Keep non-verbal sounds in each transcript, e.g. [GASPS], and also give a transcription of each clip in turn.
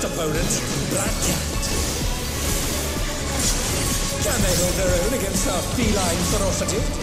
first opponent, Black Cat. Can they hold their own against our feline ferocity?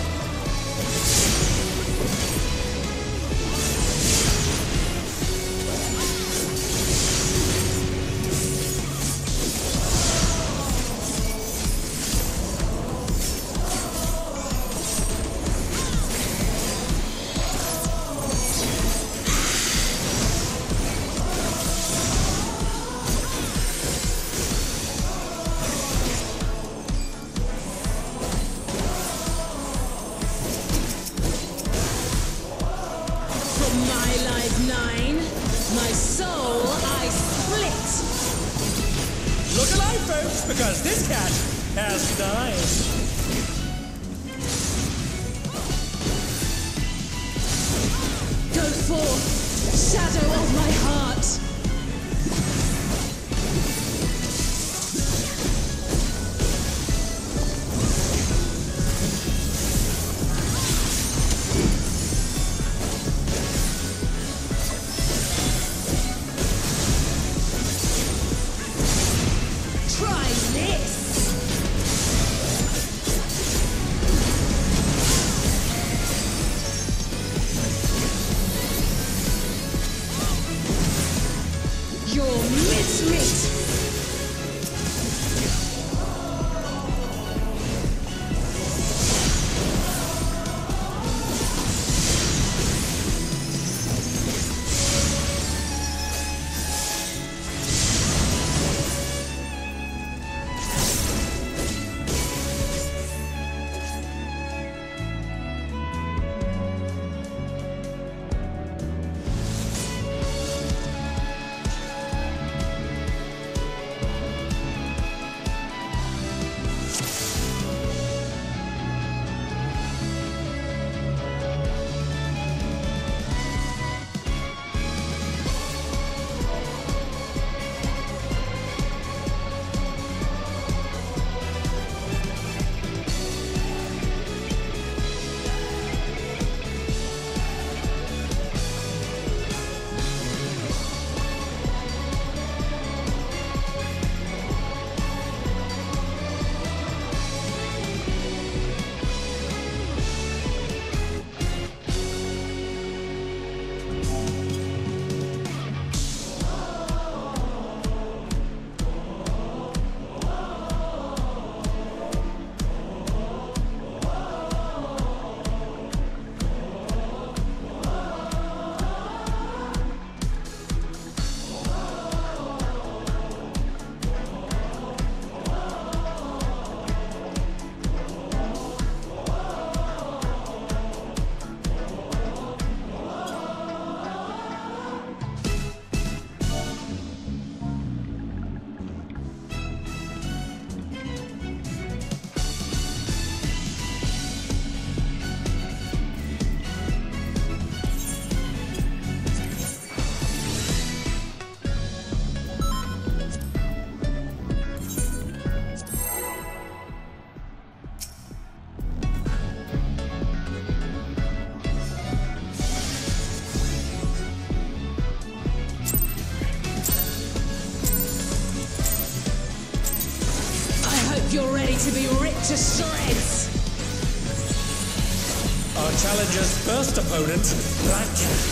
opponent, Black Cat.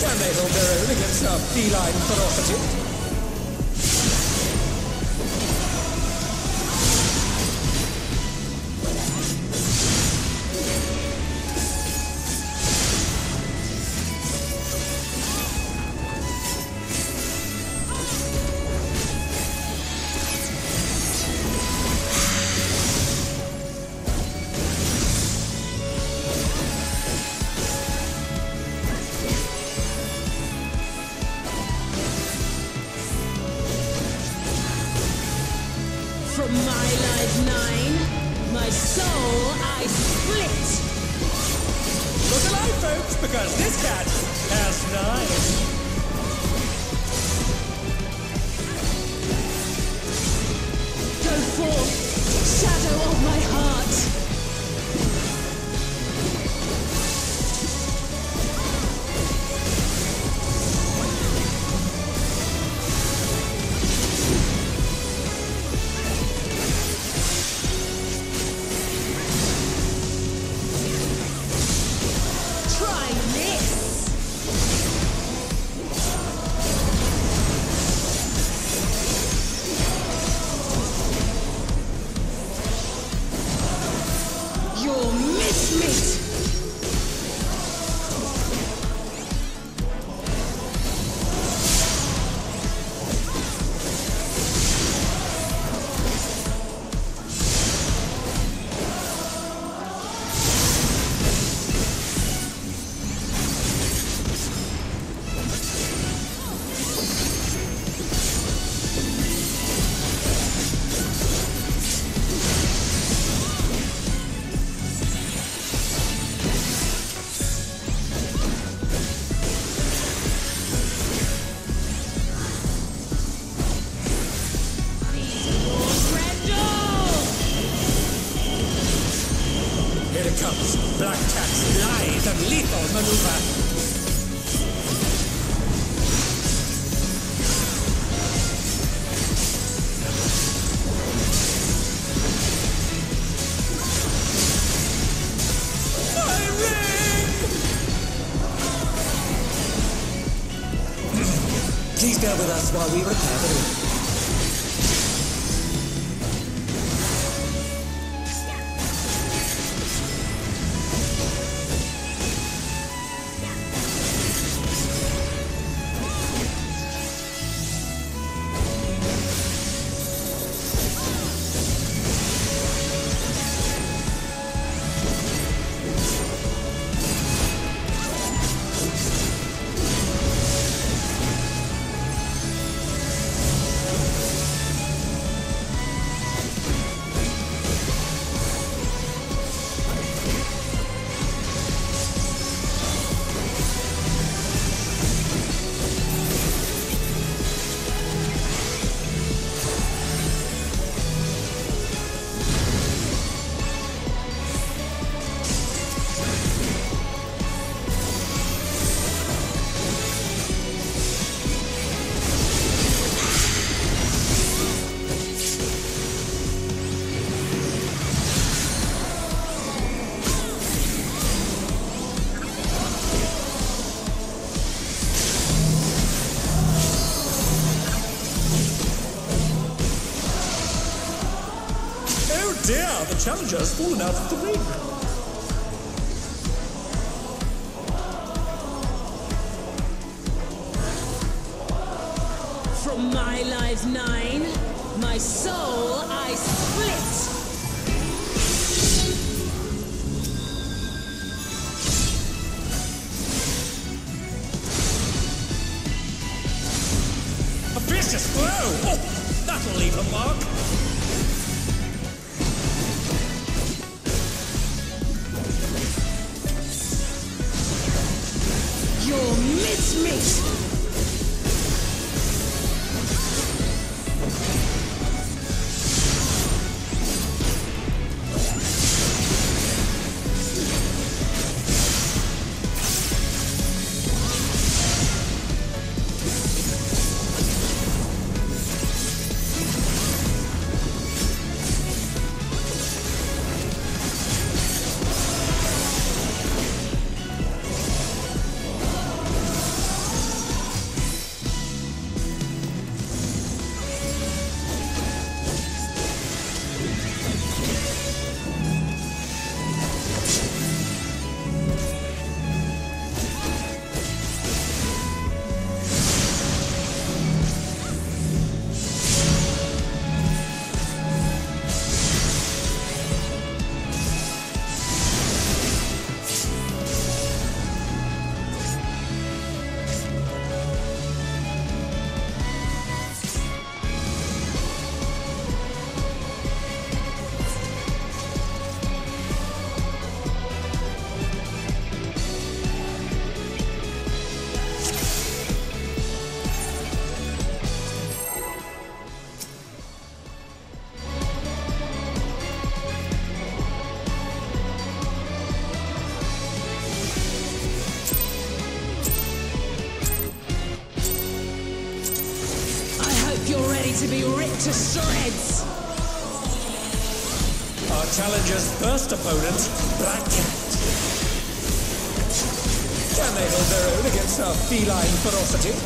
can Can they hold their own against our feline ferocity? That's why we were challenger has fallen out of the ring. first opponent, cat Can they hold their own against our feline ferocity?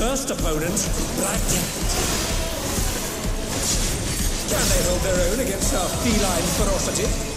First opponent, Black Death. Can they hold their own against our feline ferocity?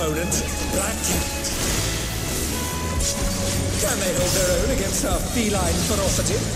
opponent, Black Cat. Can they hold their own against our feline ferocity?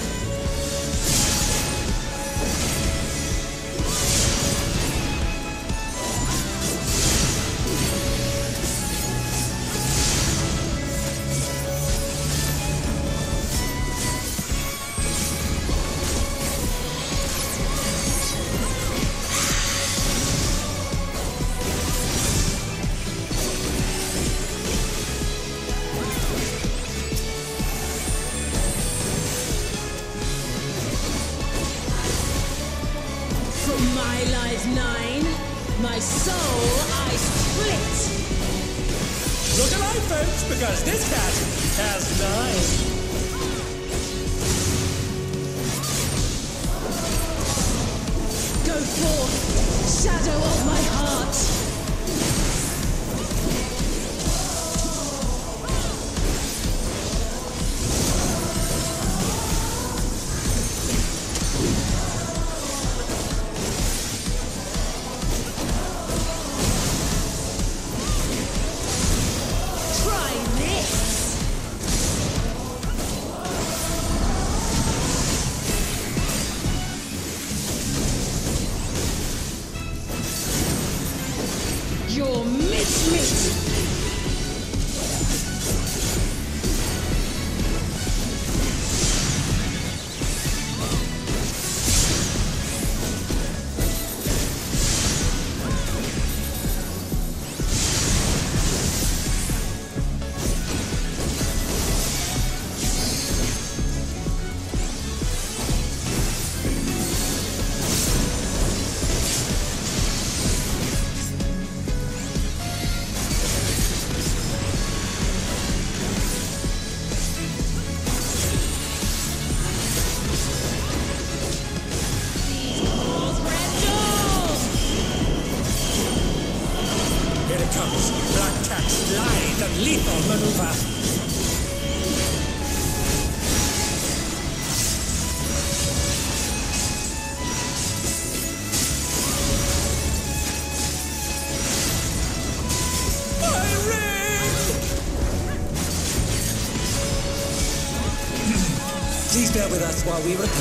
While we were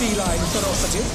feline ferocity?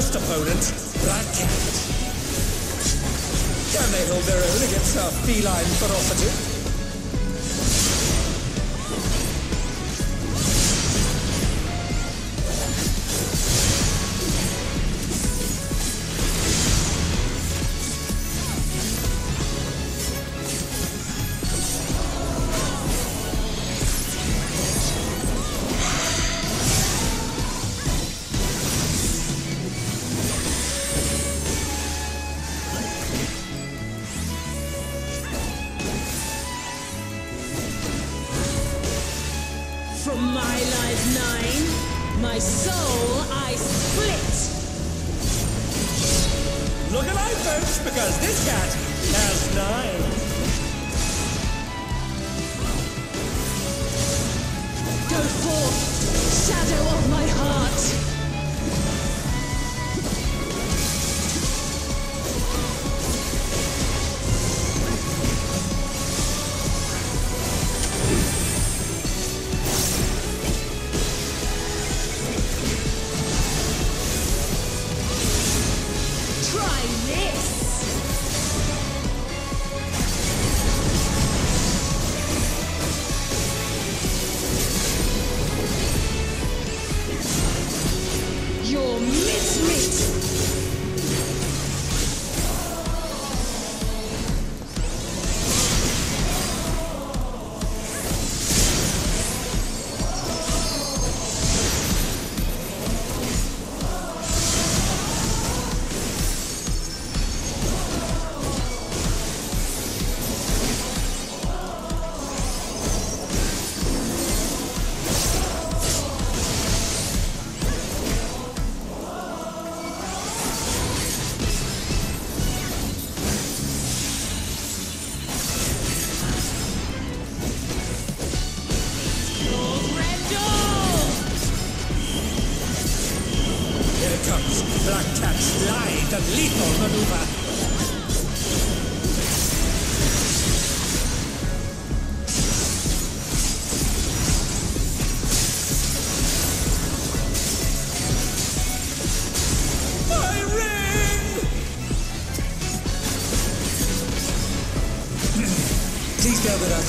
first opponent, cat Can they hold their own against her feline ferocity?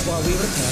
While we repair the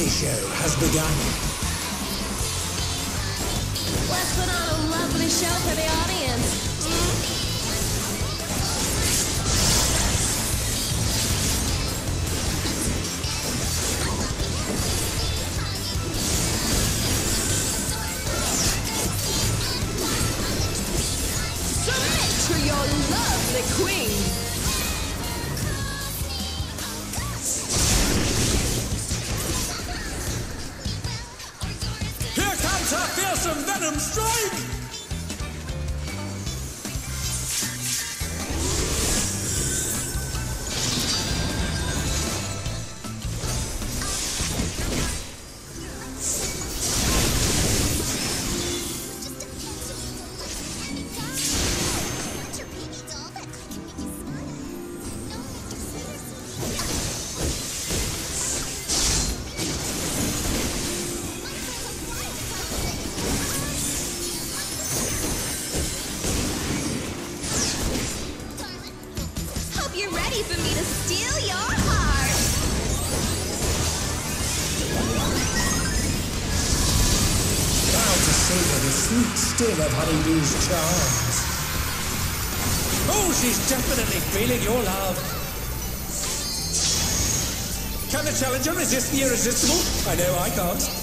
The Show has begun. Let's put on a lovely show for the audience. Charms. Oh, she's definitely feeling your love. Can the challenger resist the irresistible? I know I can't.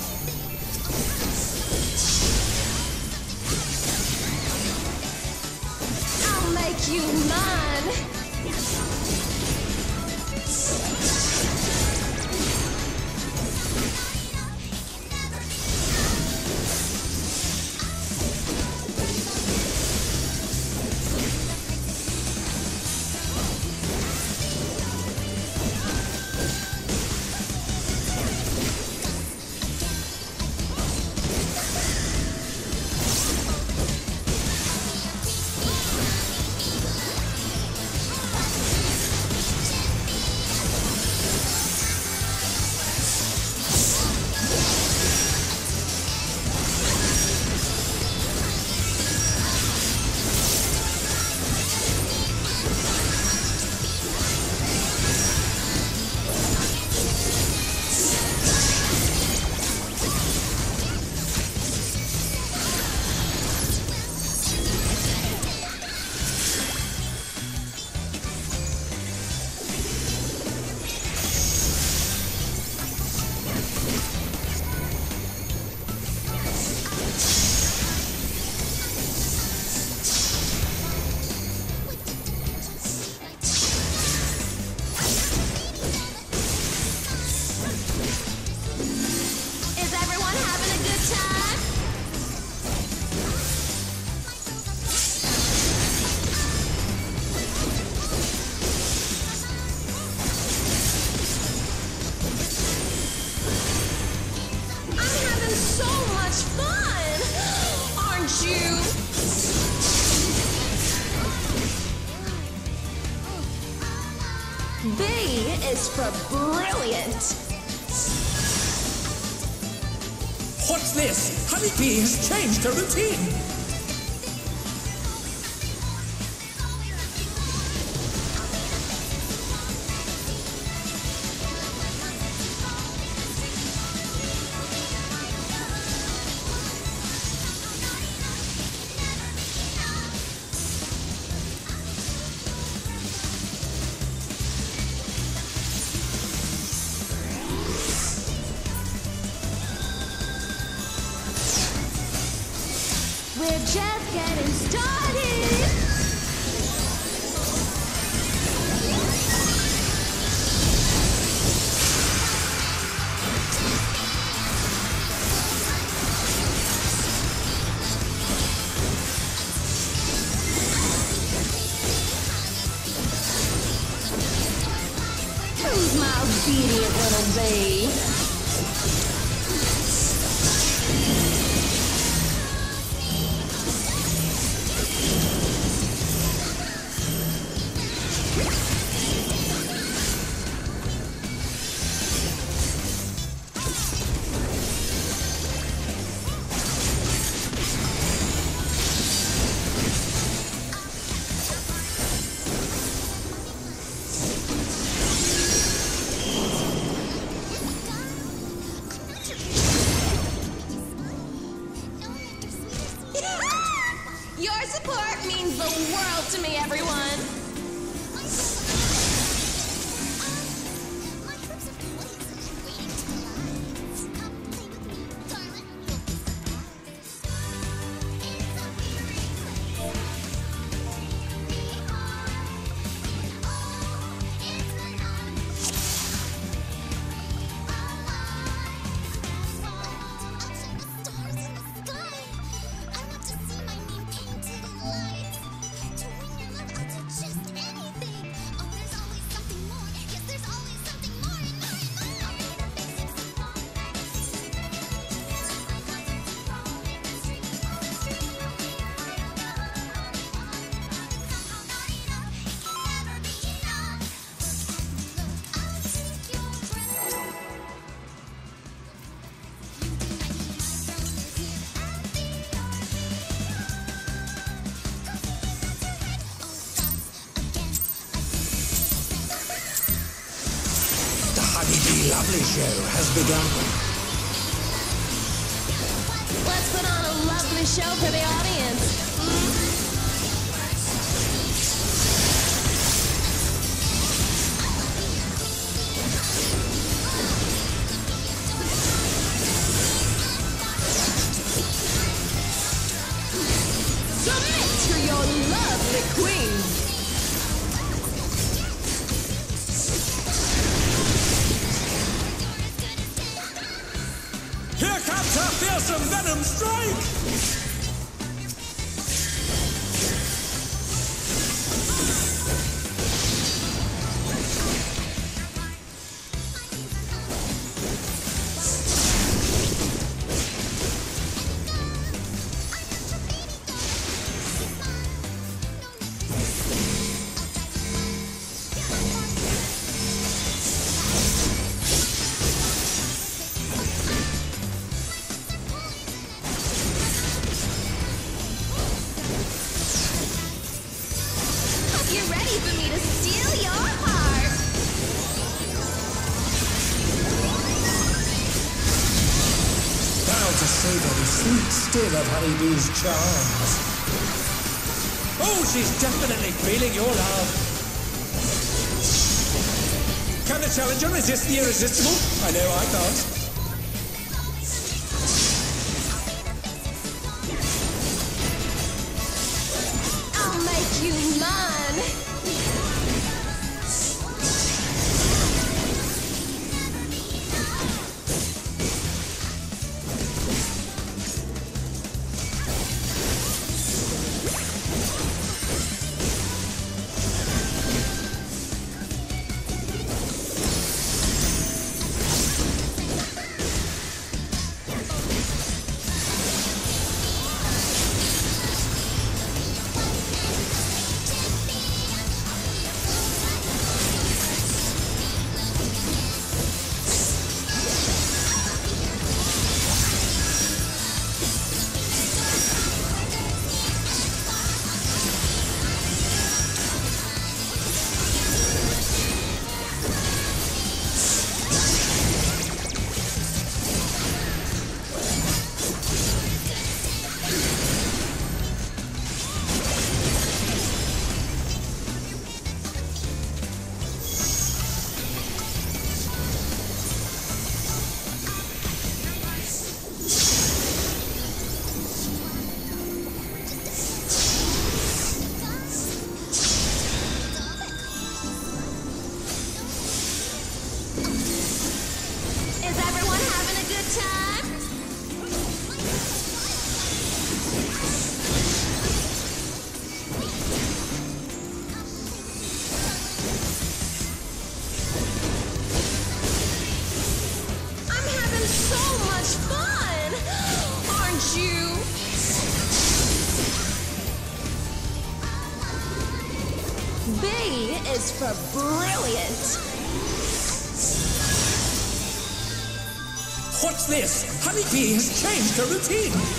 change to the team. show has begun. charms. Oh, she's definitely feeling your love. Can the challenger resist the irresistible? I know I can't. Has changed her routine.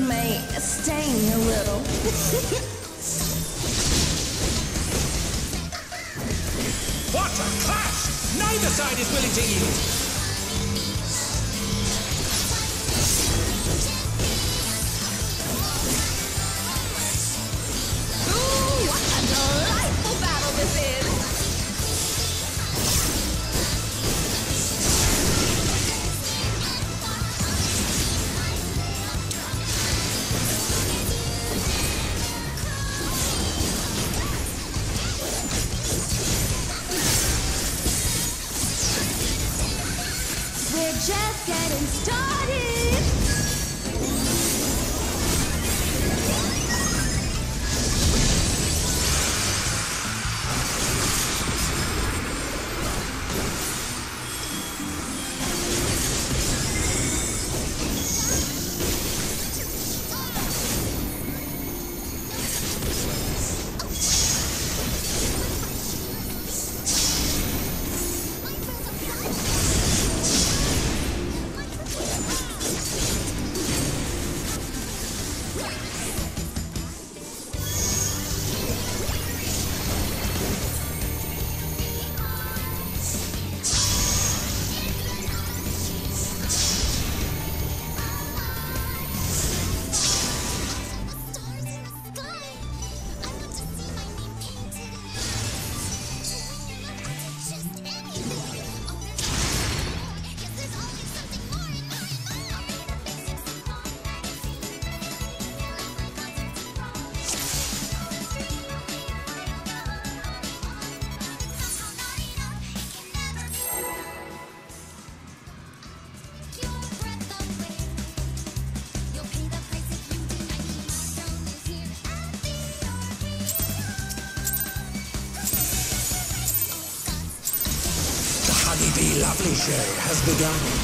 may sting a little. [LAUGHS] has begun.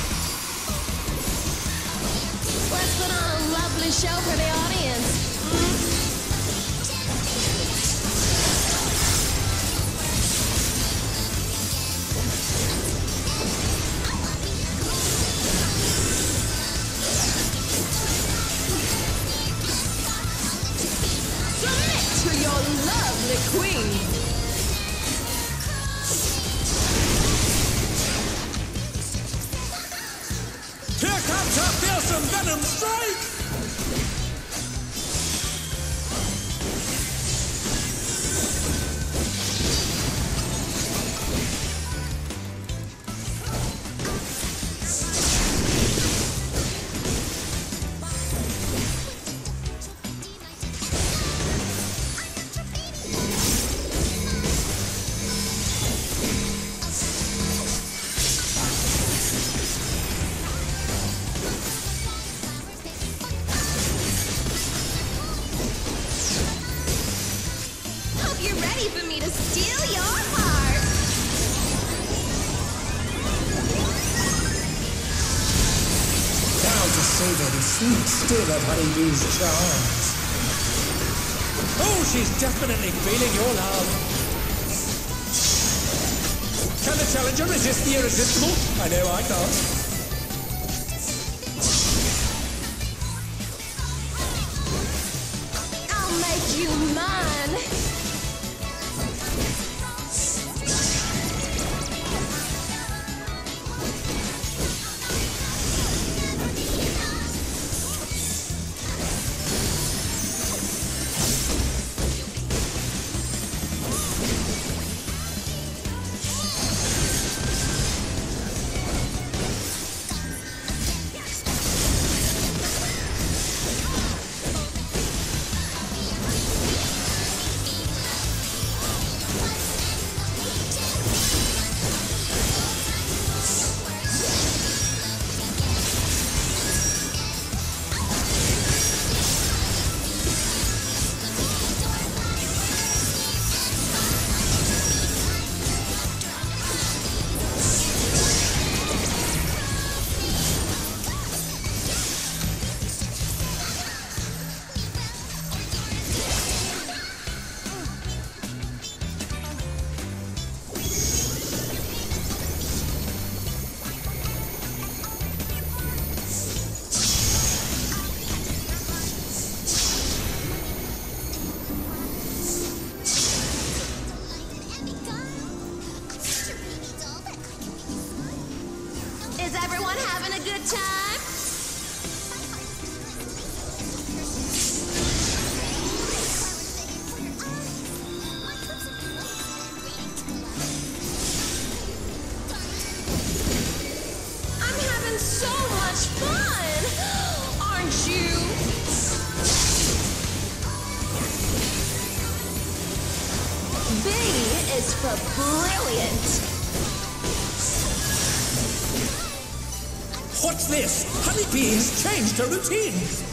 lady's charms. Oh, she's definitely feeling your love. Can the challenger resist the irresistible? I know I can't. Has changed her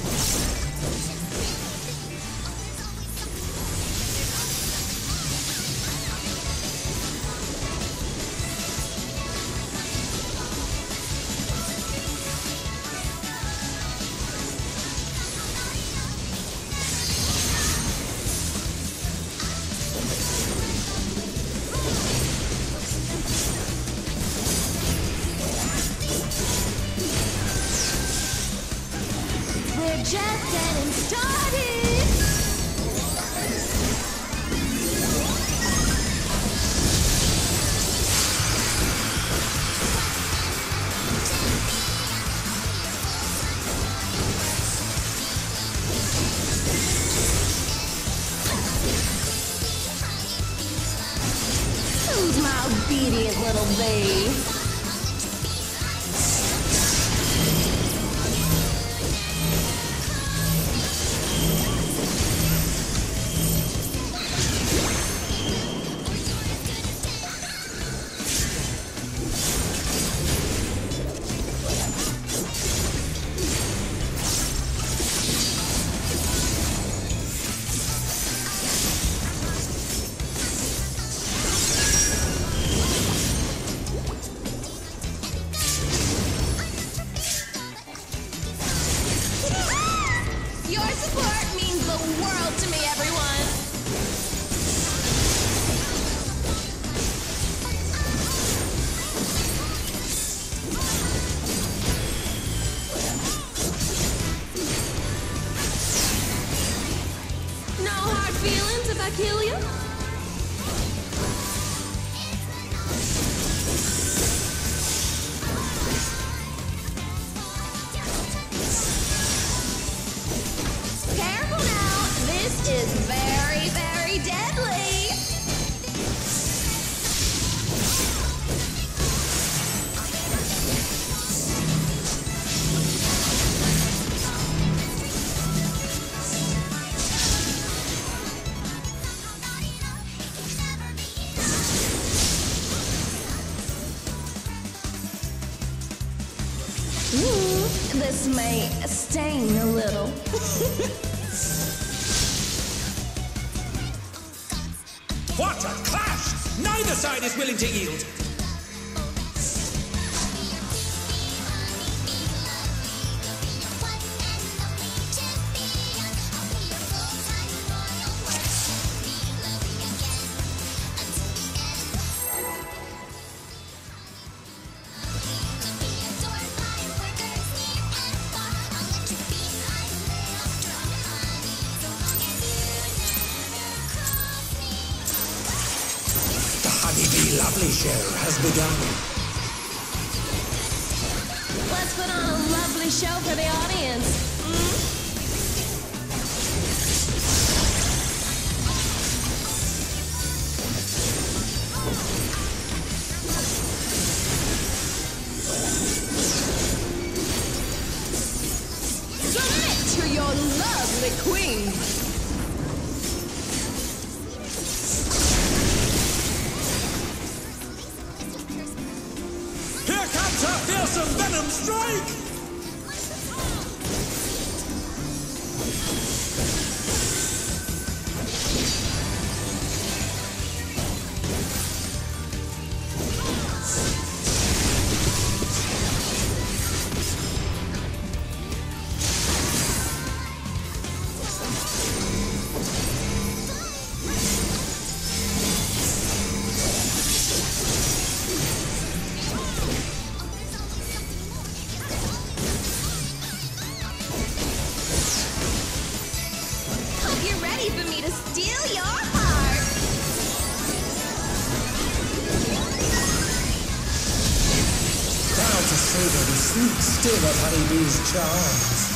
lady's charms.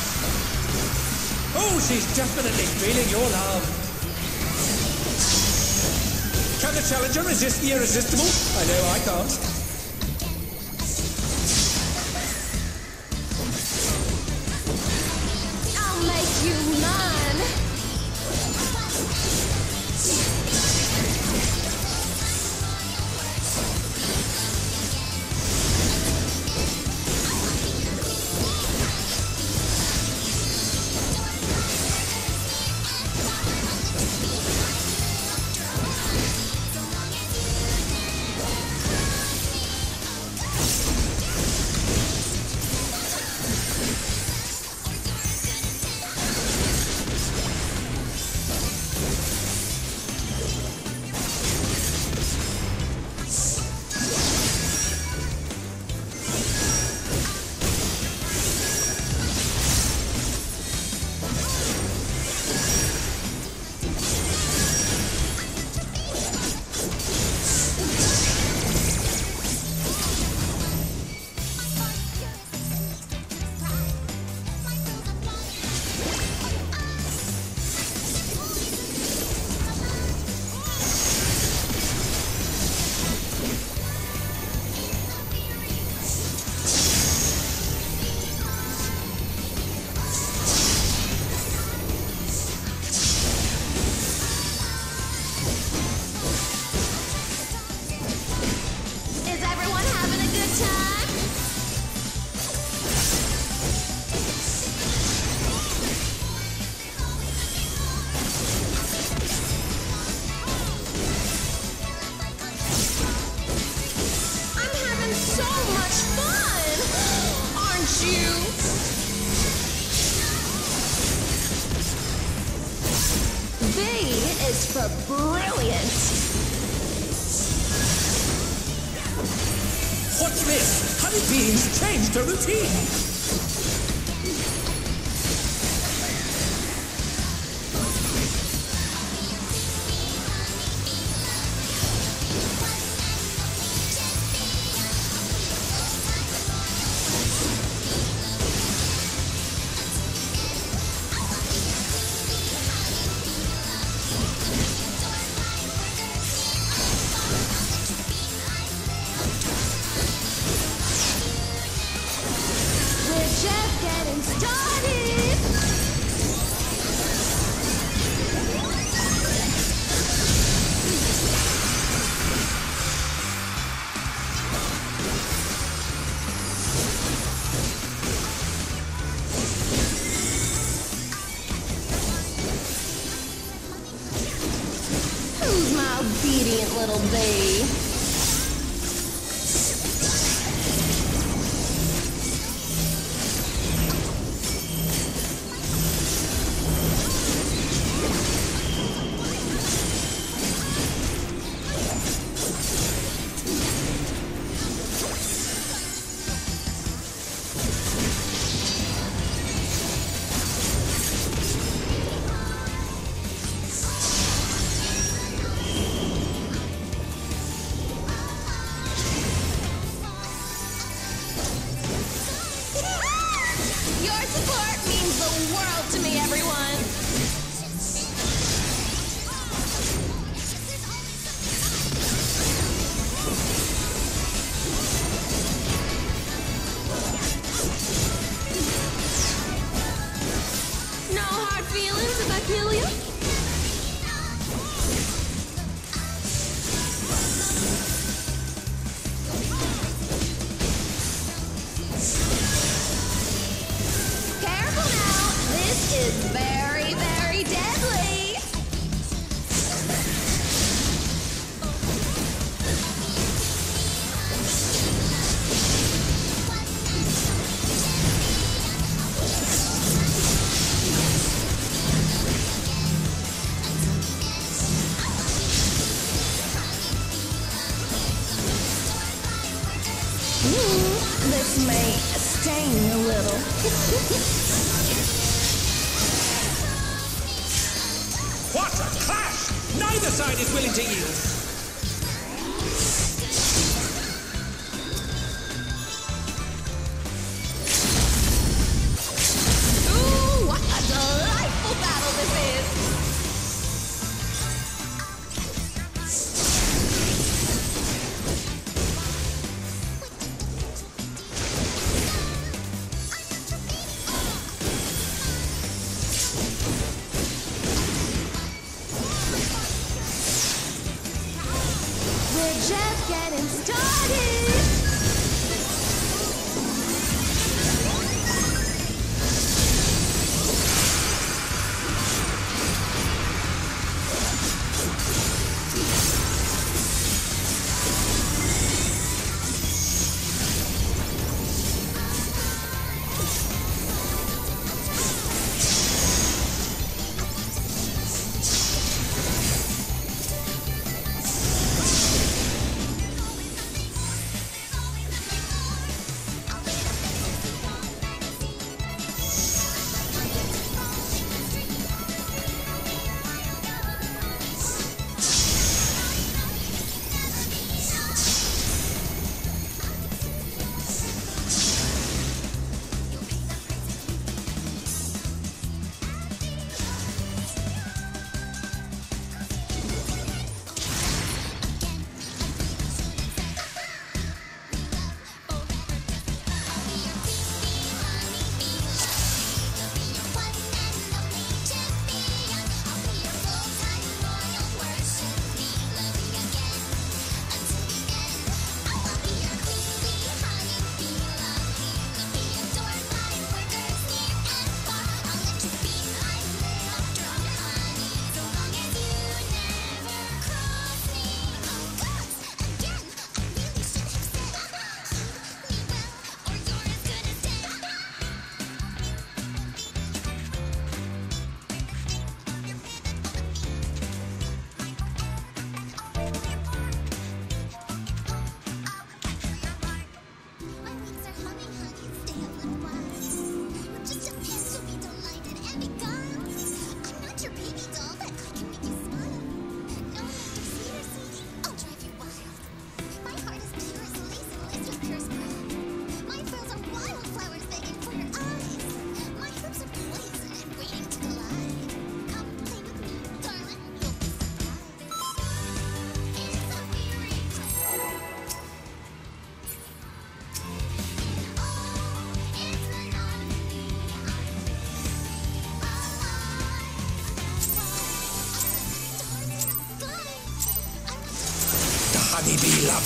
Oh, she's definitely feeling your love. Can the challenger resist the irresistible? I know I can't.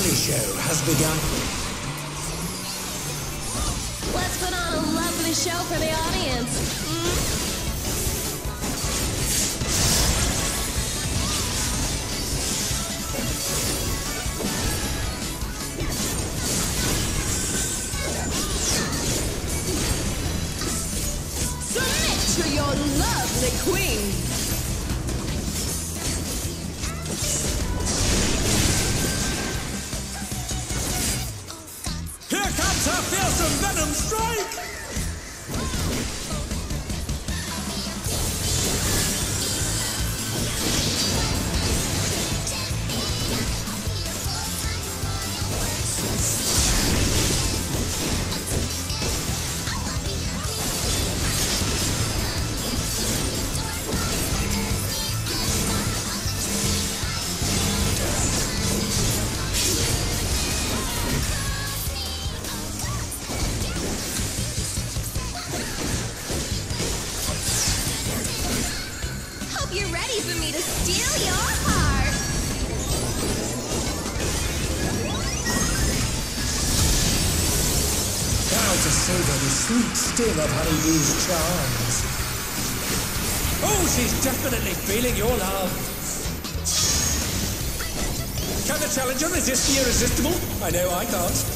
Weekly Show has begun. of Honey B.'s charms. Oh, she's definitely feeling your love. Can the challenger resist the irresistible? I know I can't.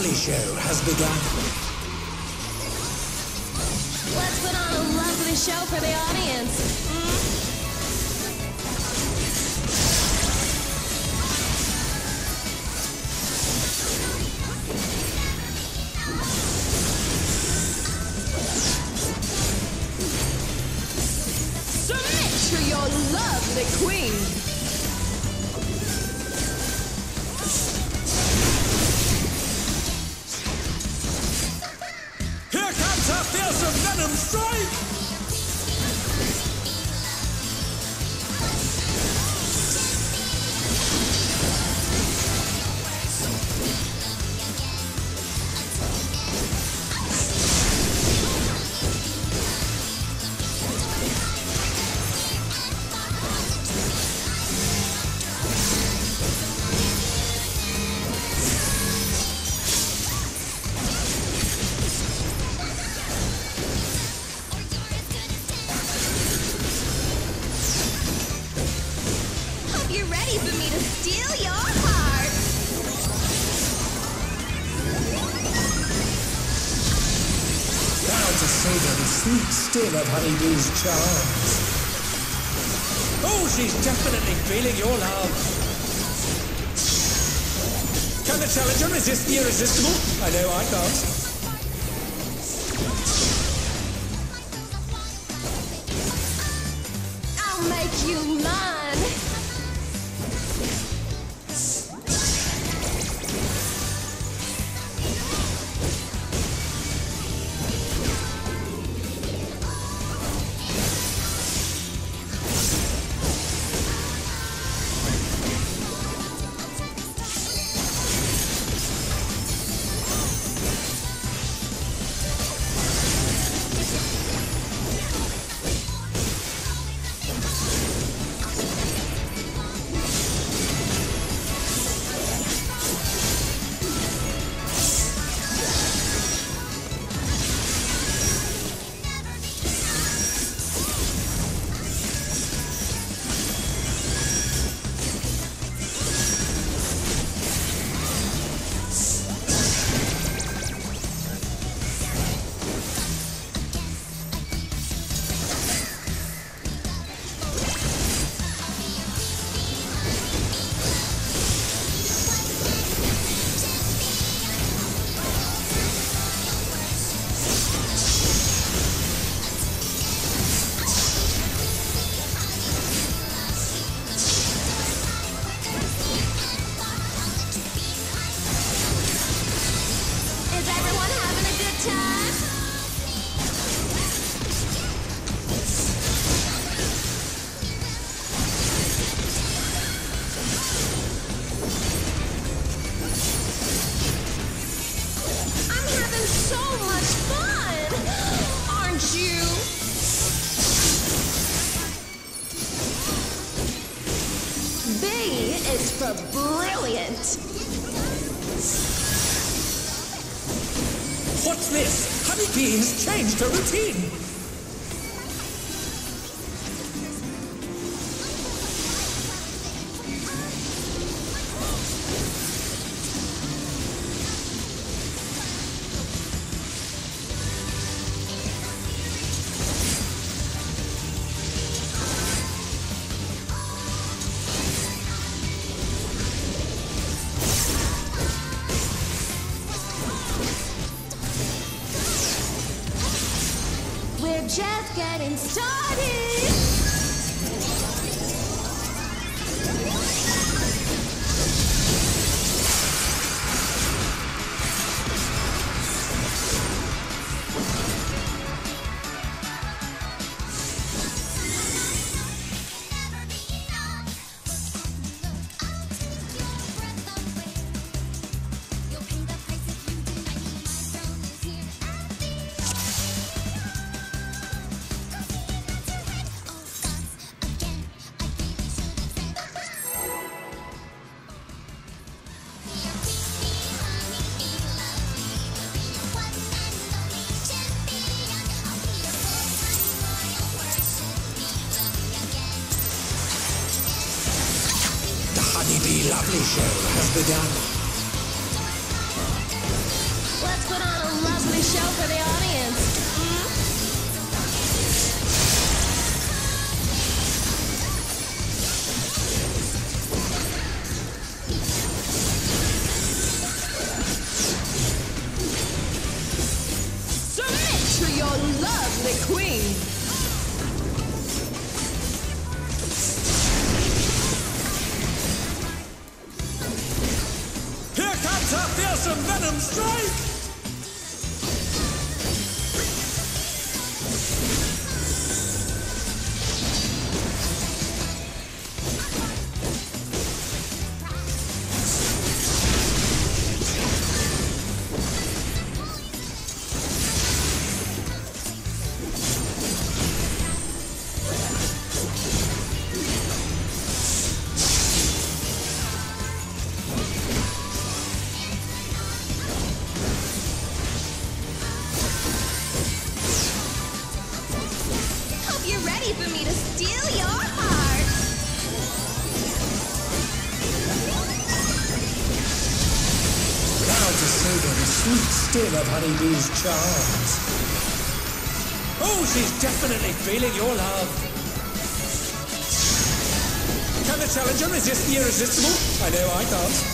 Weekly Show has begun. of Honey B.'s charms. Oh, she's definitely feeling your love. Can the challenger resist the irresistible? I know I can't. start Charms. Oh, she's definitely feeling your love. Can the challenger resist the irresistible? I know I can't.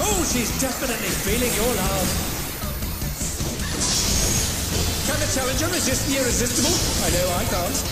Oh, she's definitely feeling your love. Can the challenger resist the irresistible? I know I can't.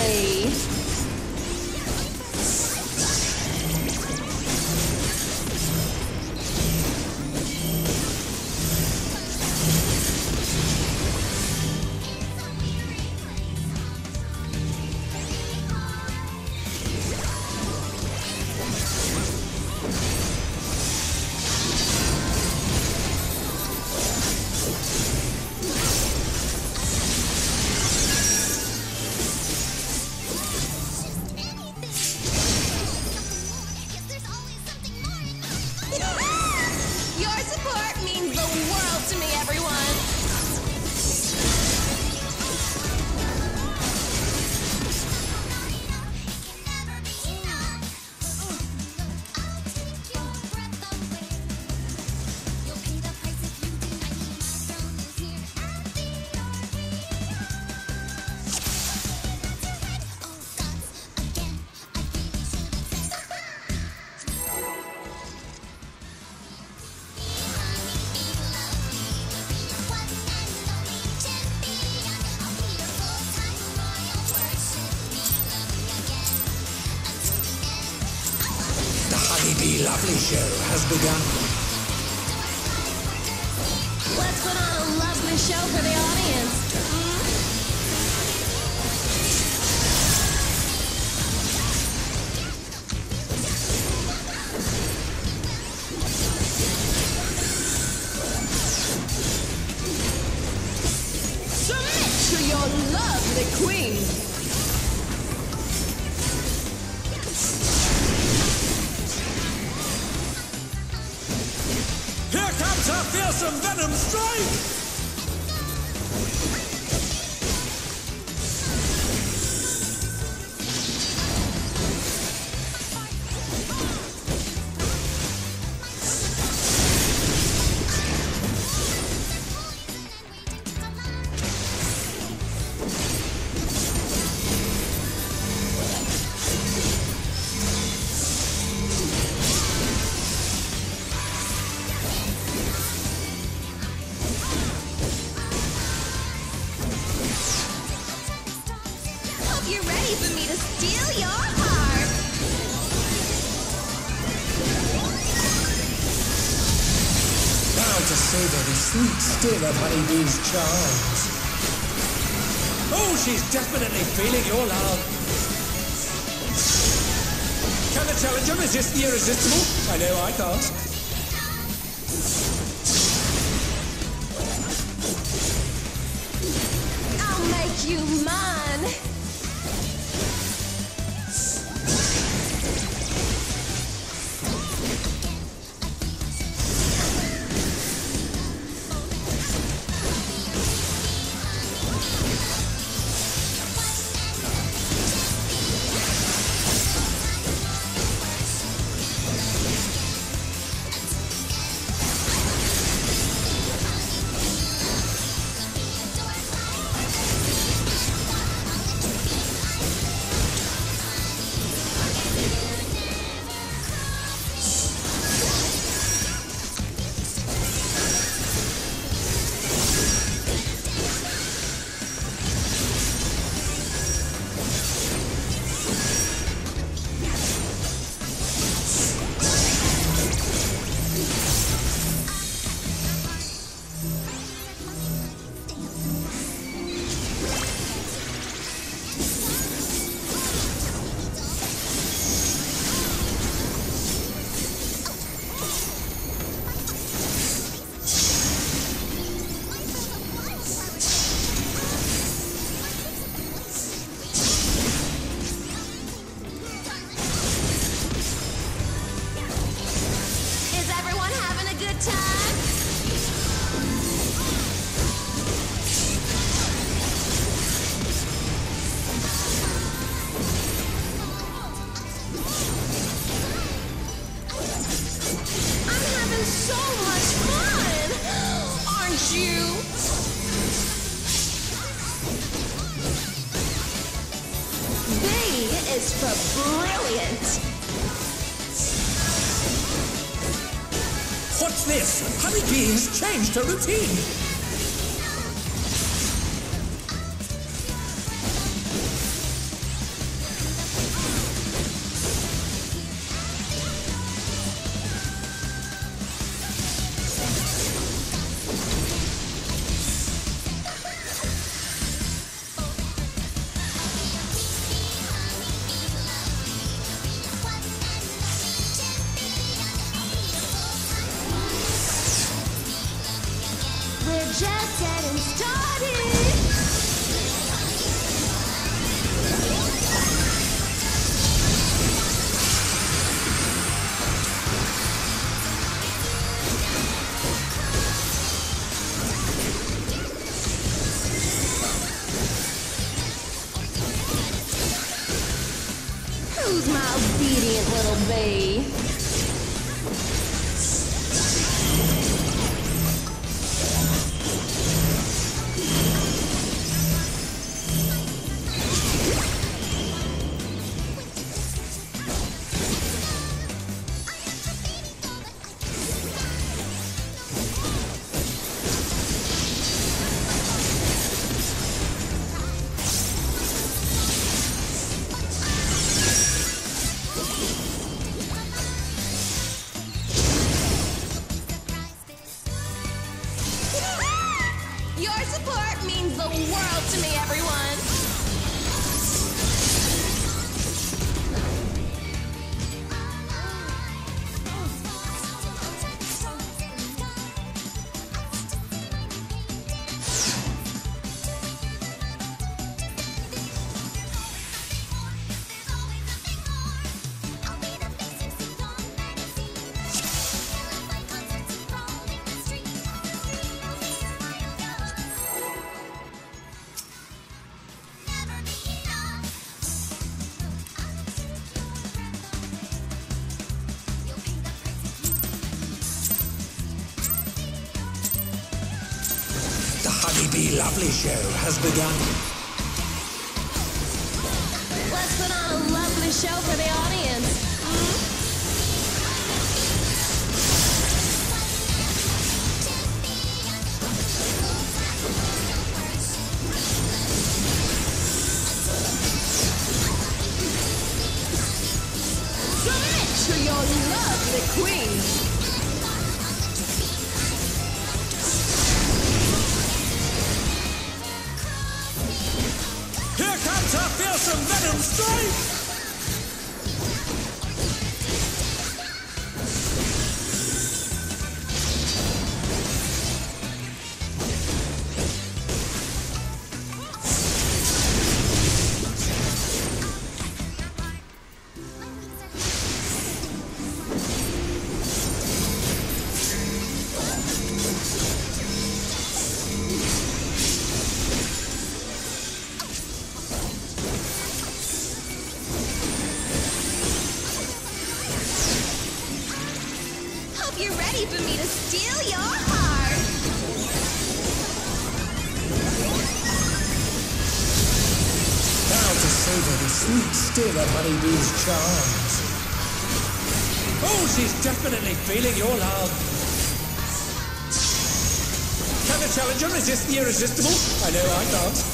Play. still of Honey B.'s charms. Oh, she's definitely feeling your love. Can the challenger resist the irresistible? I know I can't. to routine. begun. the Honey B.'s charms. Oh, she's definitely feeling your love. Can the challenger resist the irresistible? I know I can't.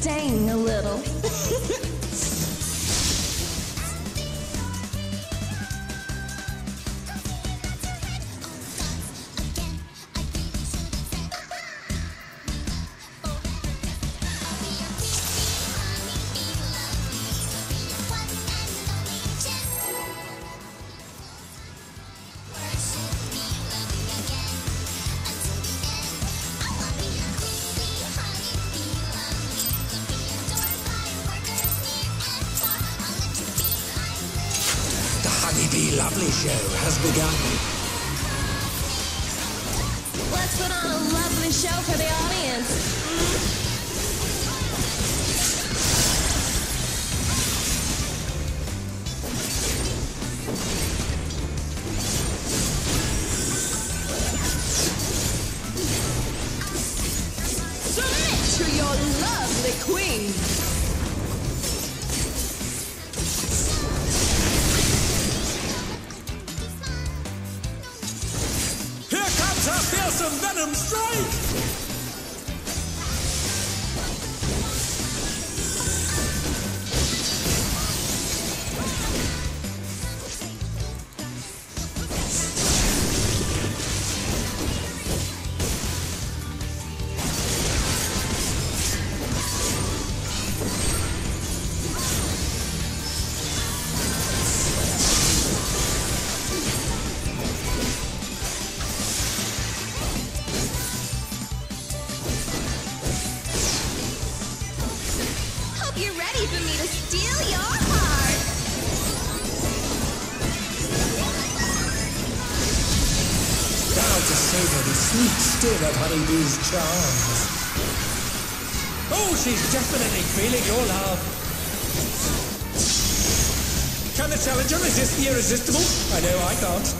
sting a little. lady's charms. Oh, she's definitely feeling your love. Can the challenger resist the irresistible? I know I can't.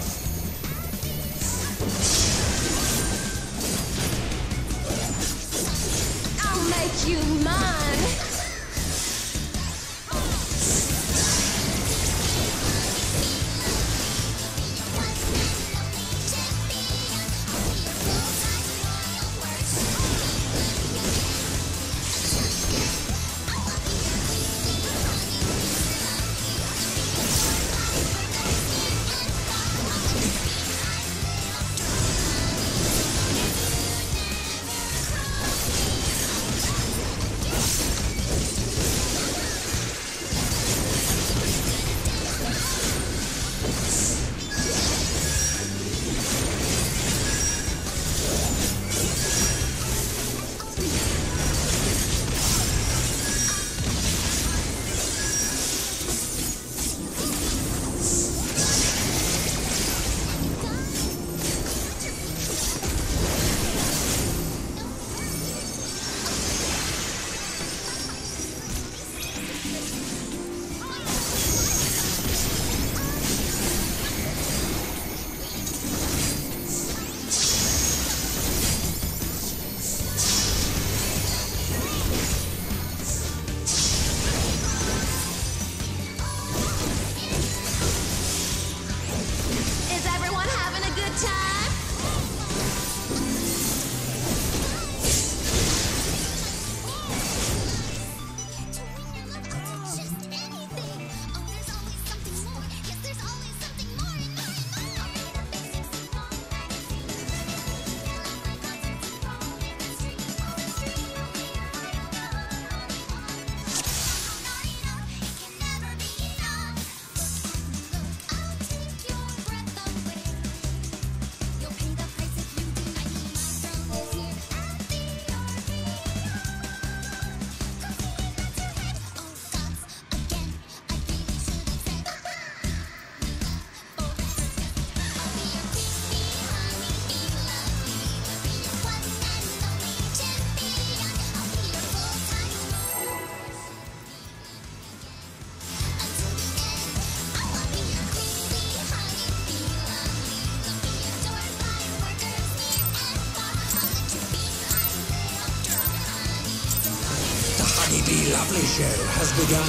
Has begun.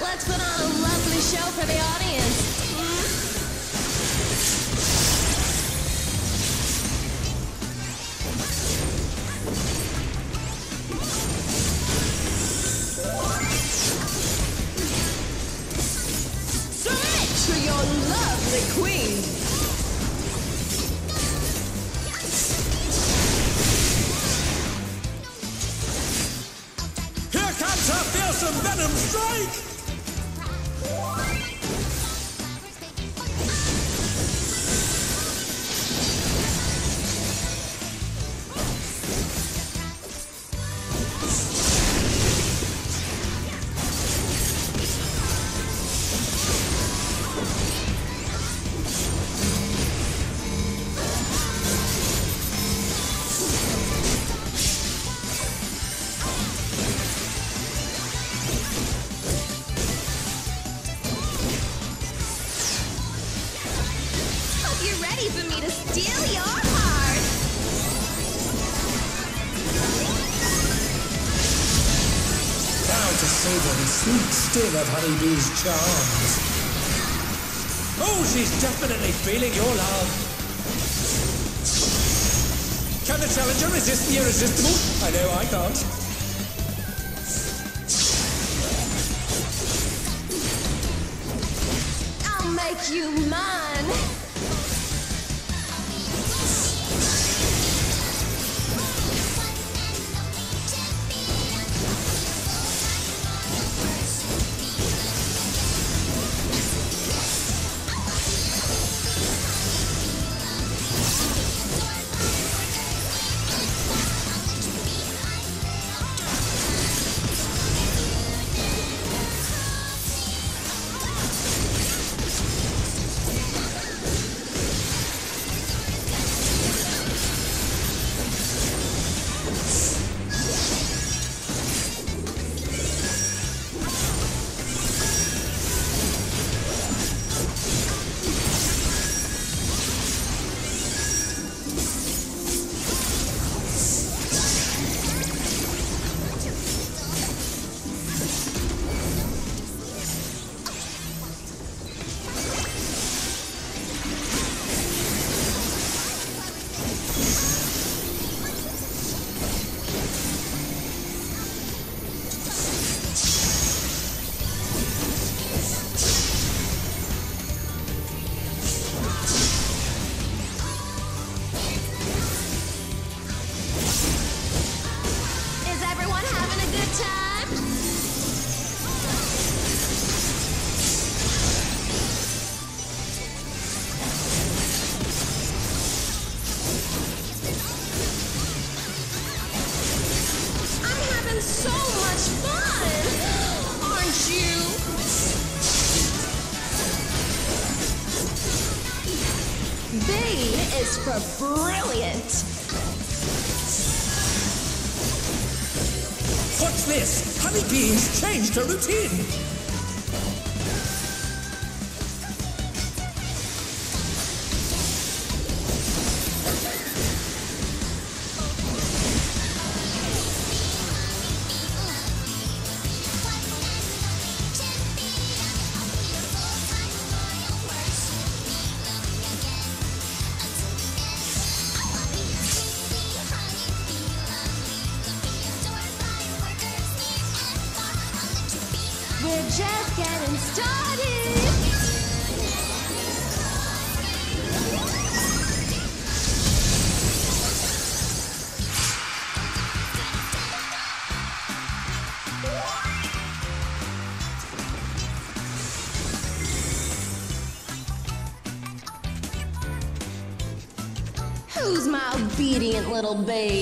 Let's put on a lovely show for the of Honey B.'s charms. Oh, she's definitely feeling your love. Can the challenger resist the irresistible? I know I can't. I'll make you mine. Her routine. Obedient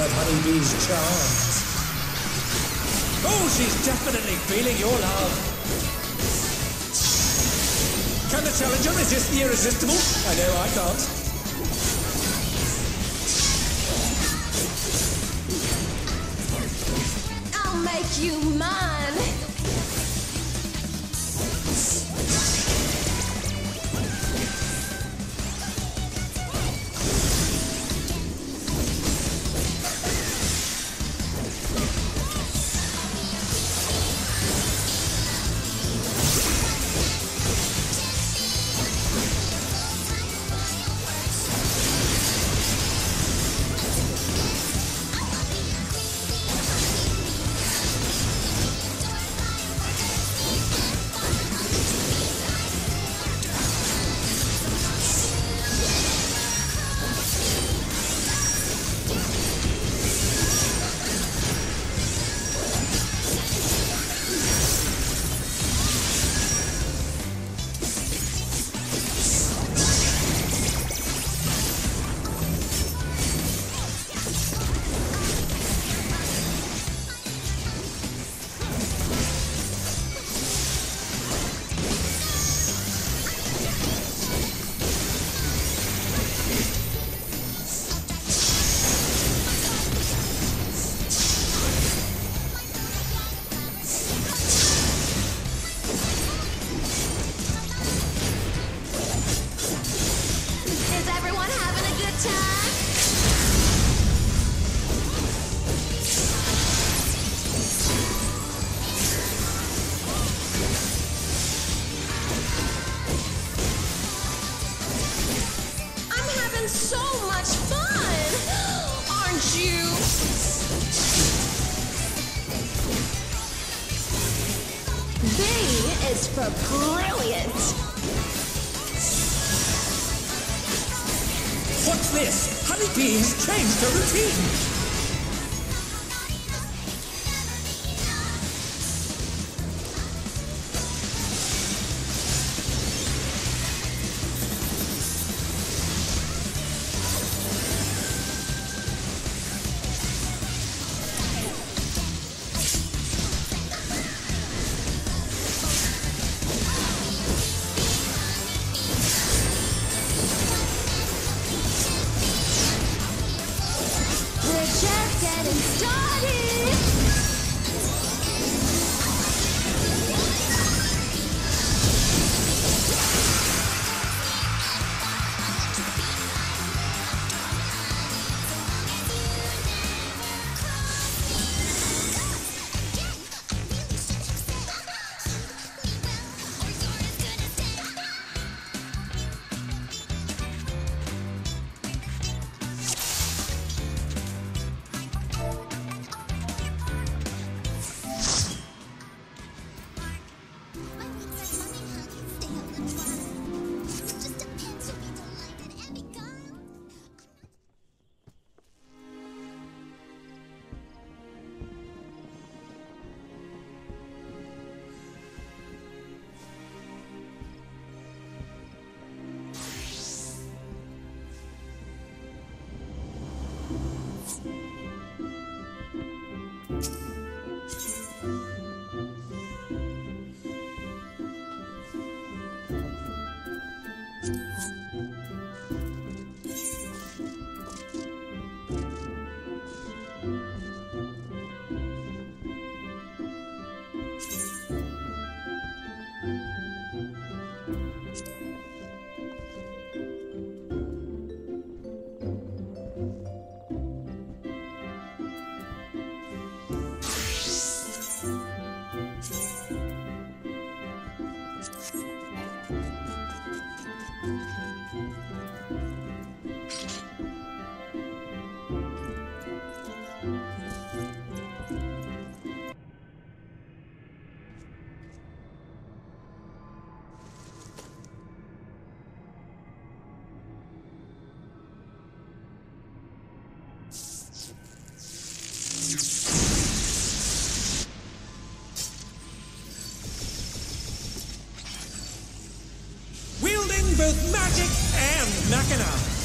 of Honey B.'s charms. Oh, she's definitely feeling your love. Can the challenger resist the irresistible? I know I can't.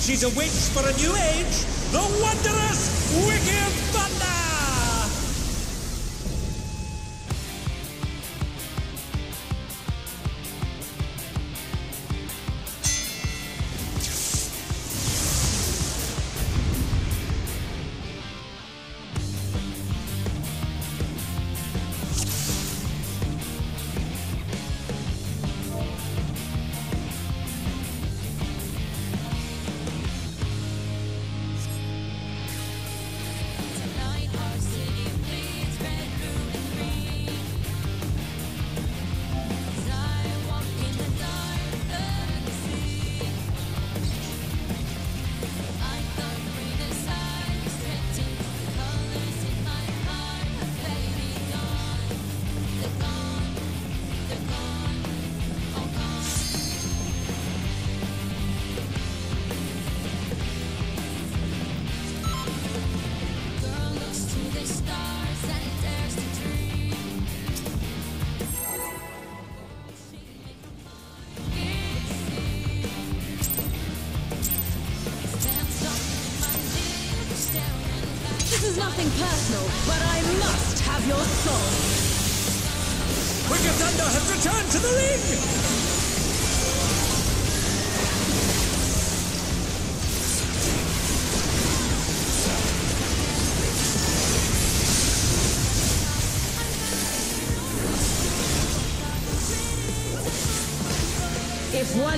She's a witch for a new age, the Wanderers!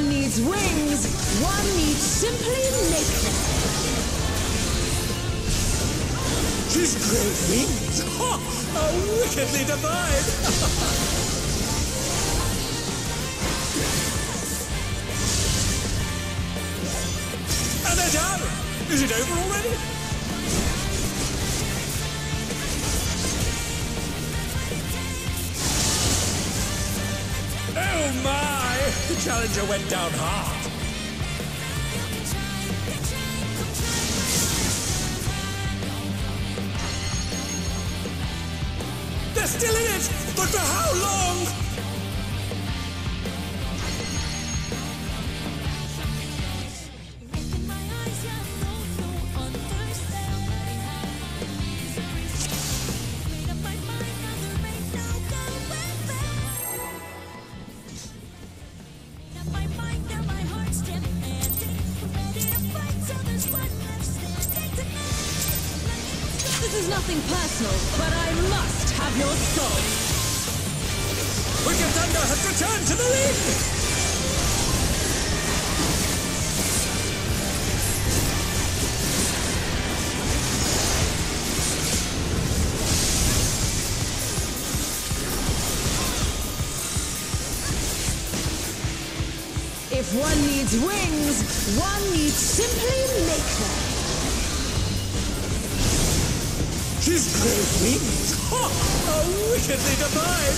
One needs wings, one needs simply make them. His great wings ha, are wickedly divine. [LAUGHS] and they're down. Is it over already? challenger went down hard. They're still in it, but for how long? One needs simply make her. His great wings are wickedly divine.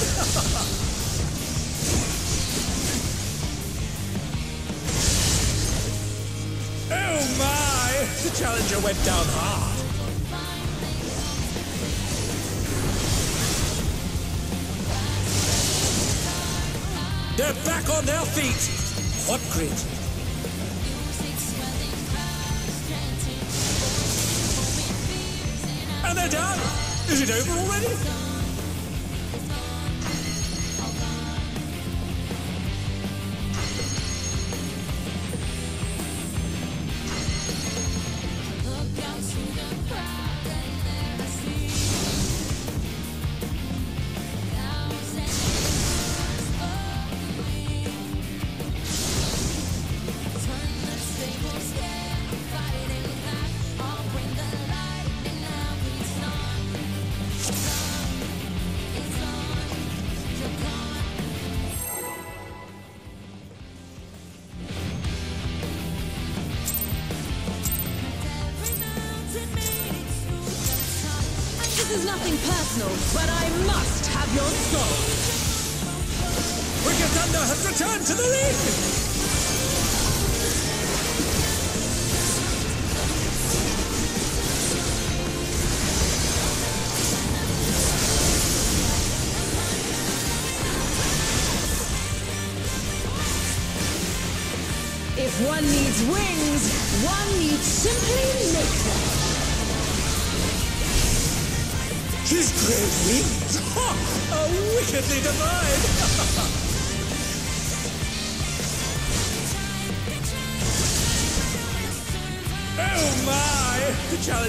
oh my! The challenger went down hard. They're back on their feet. What grit? Is it over already?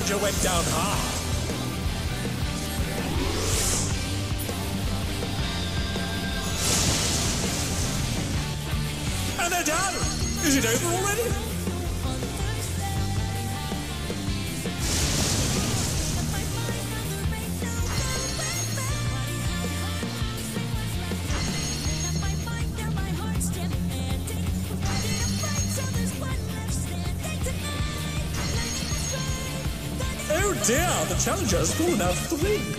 soldier went down hard. soldiers enough to three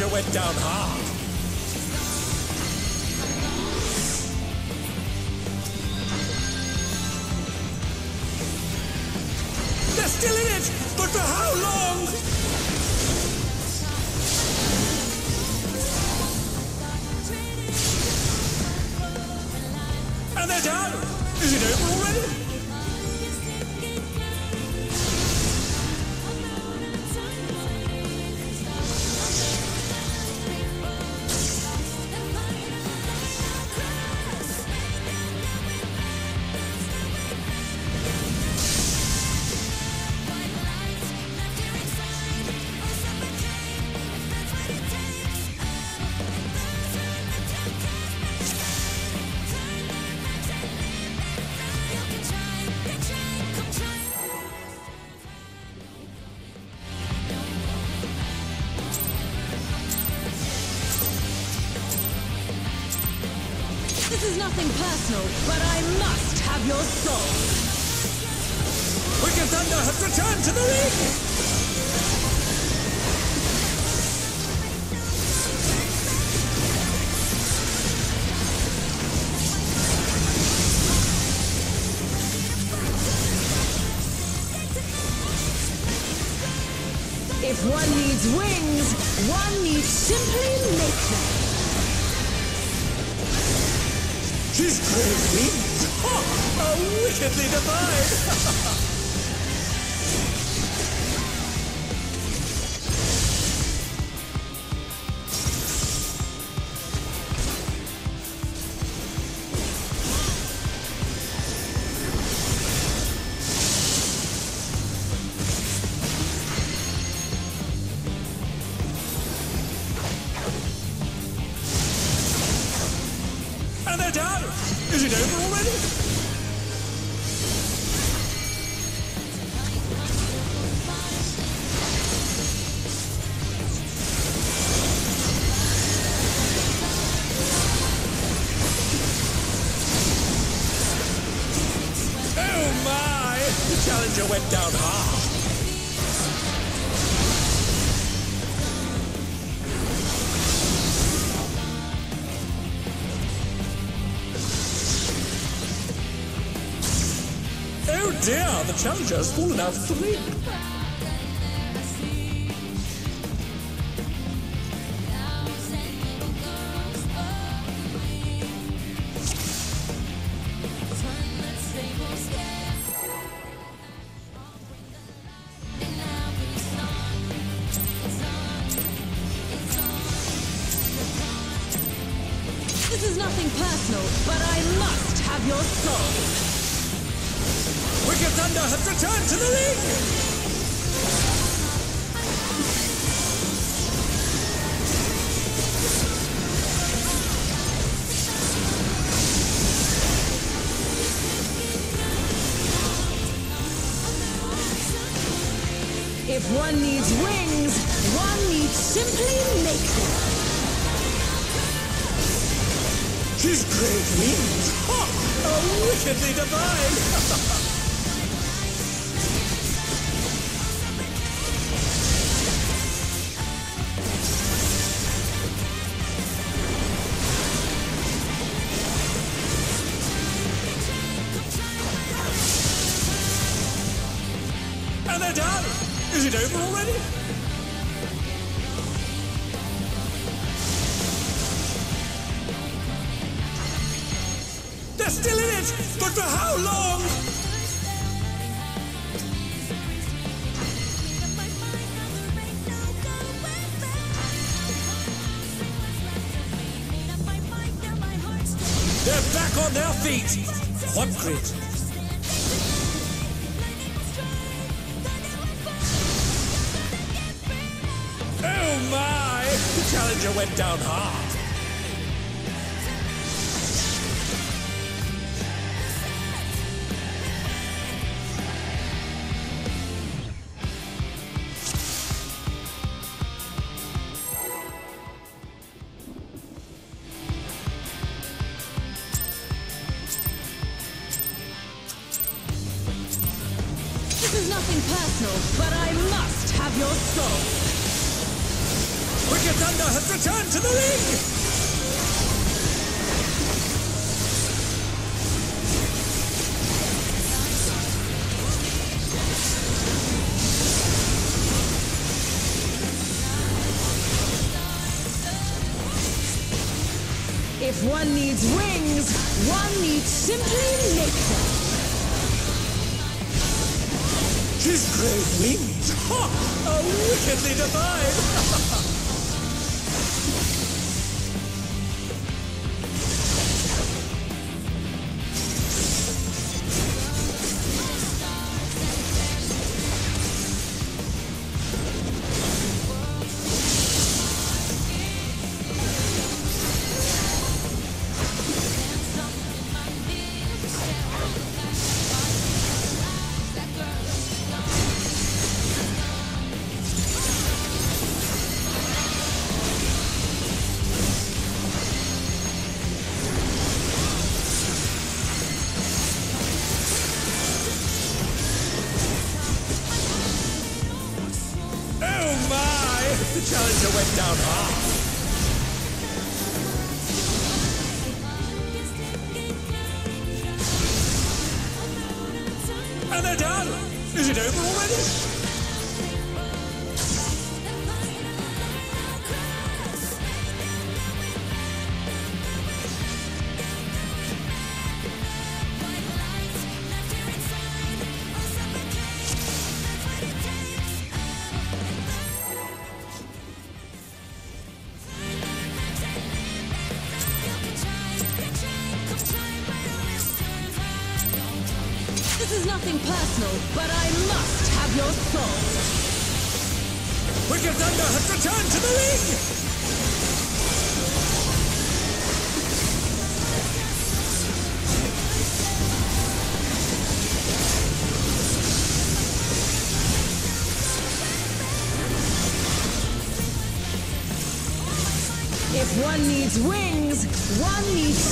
to it down high. challengers full enough three. One needs rings, one needs simply make them. His great wings! Ha! Are wickedly divine!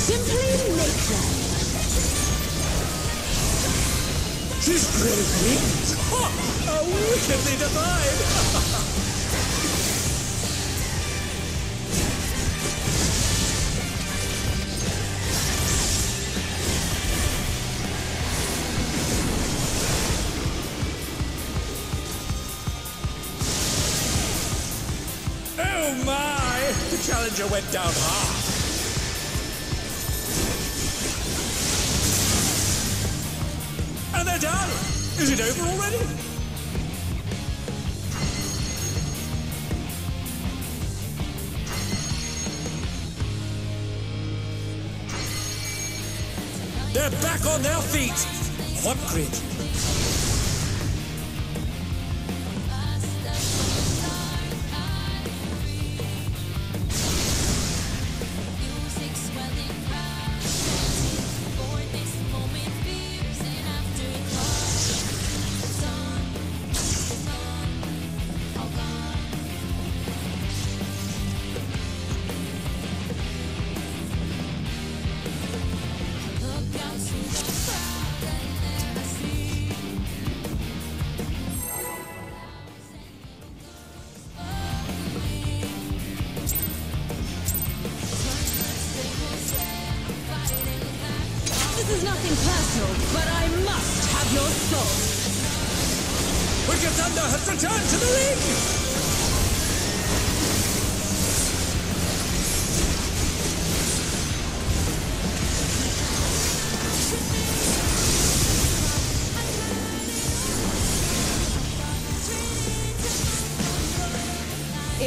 Simply nature. She's great wings. Ha! Are wickedly divine. oh my! The challenger went down hard.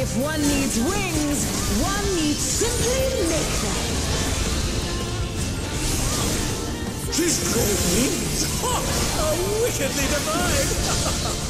If one needs wings, one needs simply make them. She's great wings! A wickedly divine! [LAUGHS]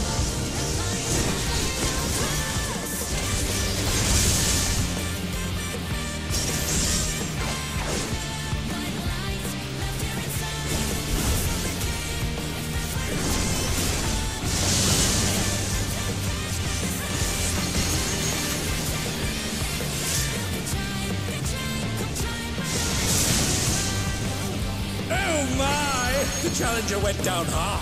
challenger went down hard.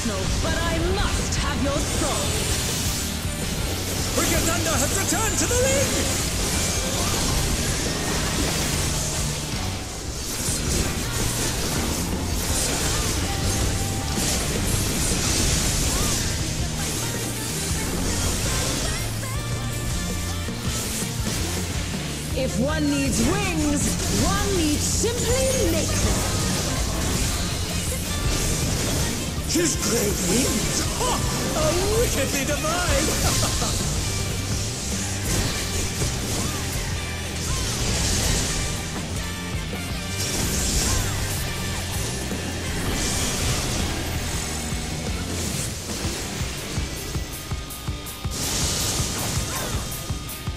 Personal, but I must have your soul. Wicked Thunder has returned to the ring! If one needs wings, one needs simply She's great wings! Ha! How wickedly divine!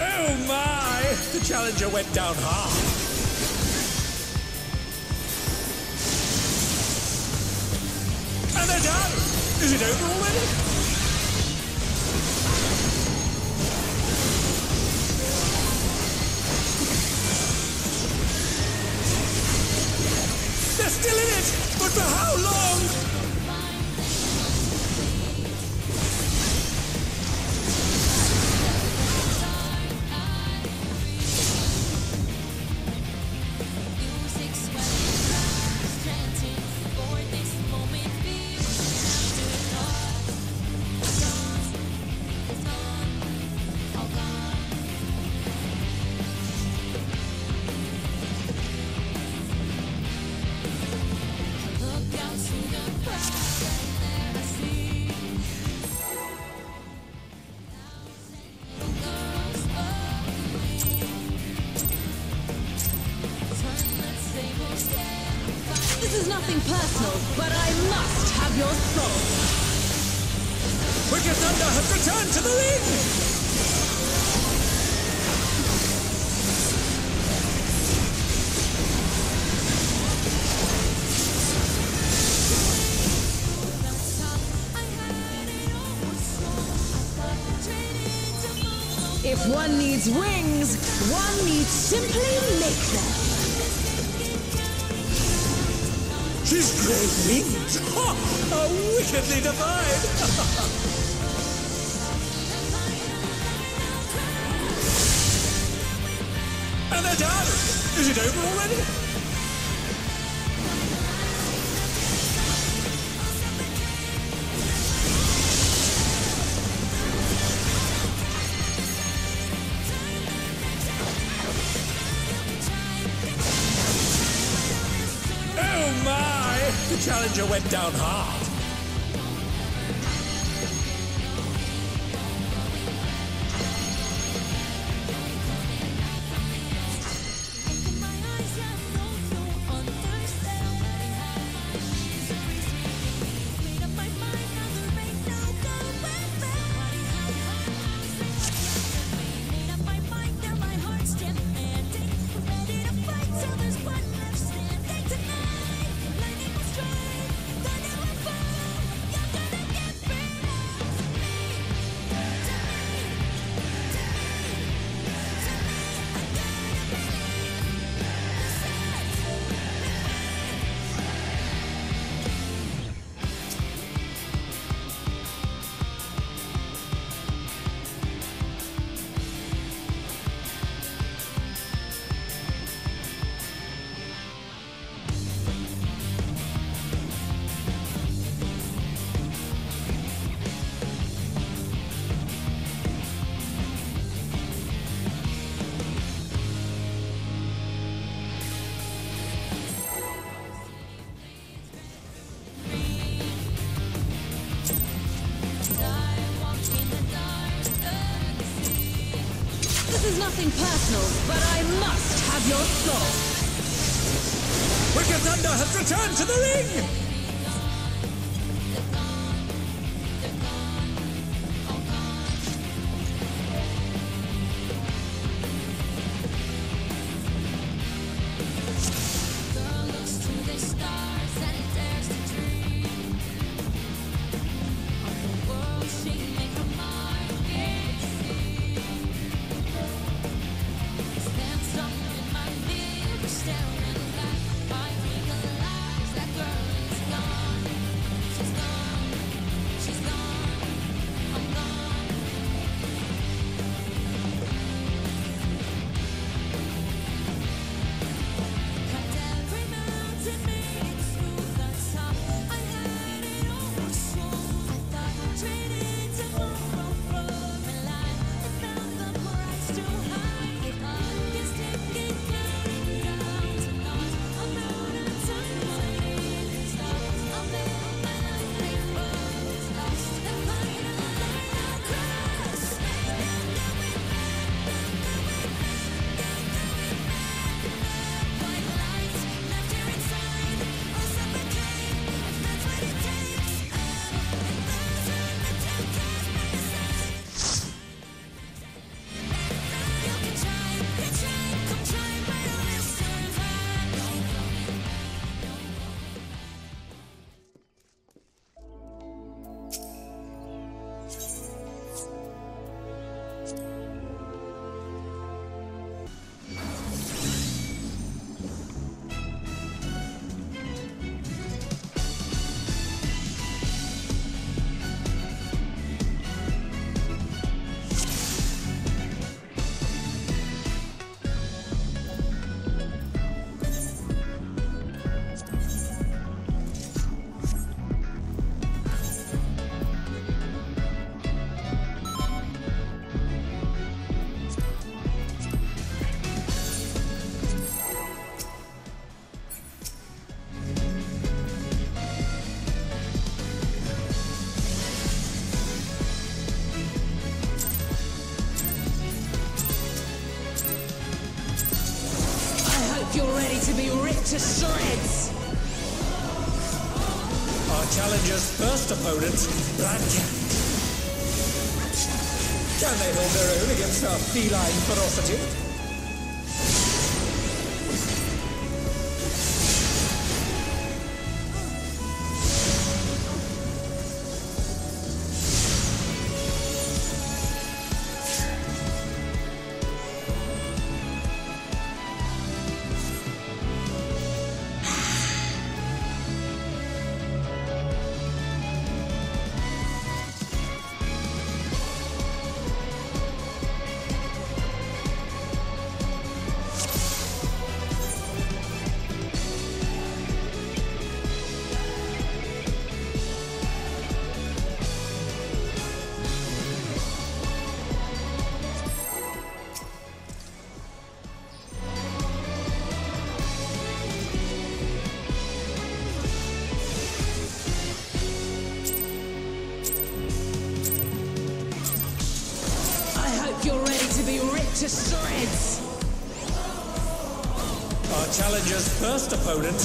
oh my! The challenger went down hard. Wings, one needs simply make them. She's great wings! Ha! Wickedly divine! Down hard. opponents, Can they hold their own against our feline ferocity? Poland.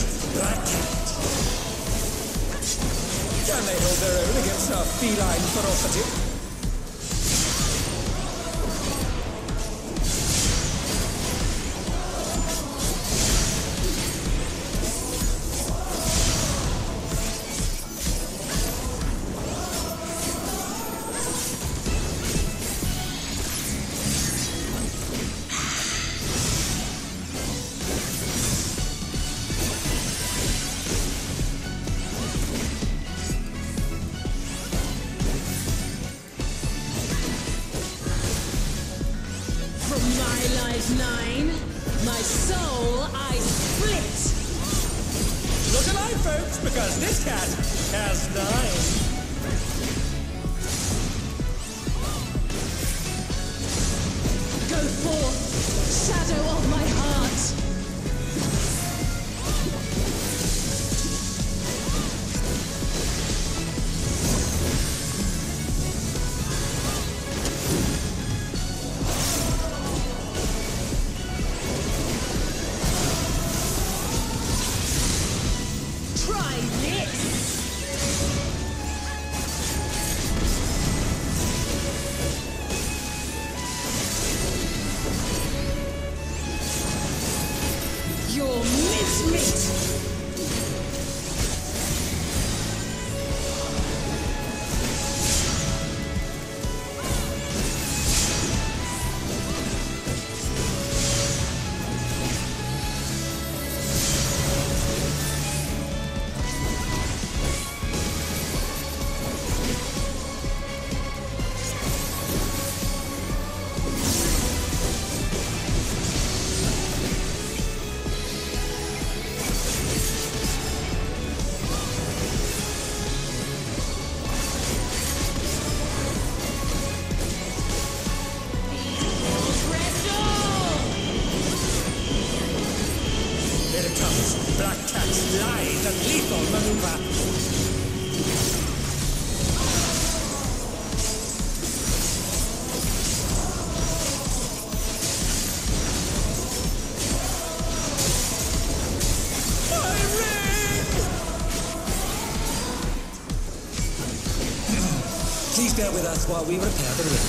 bear with us while we repair the rift.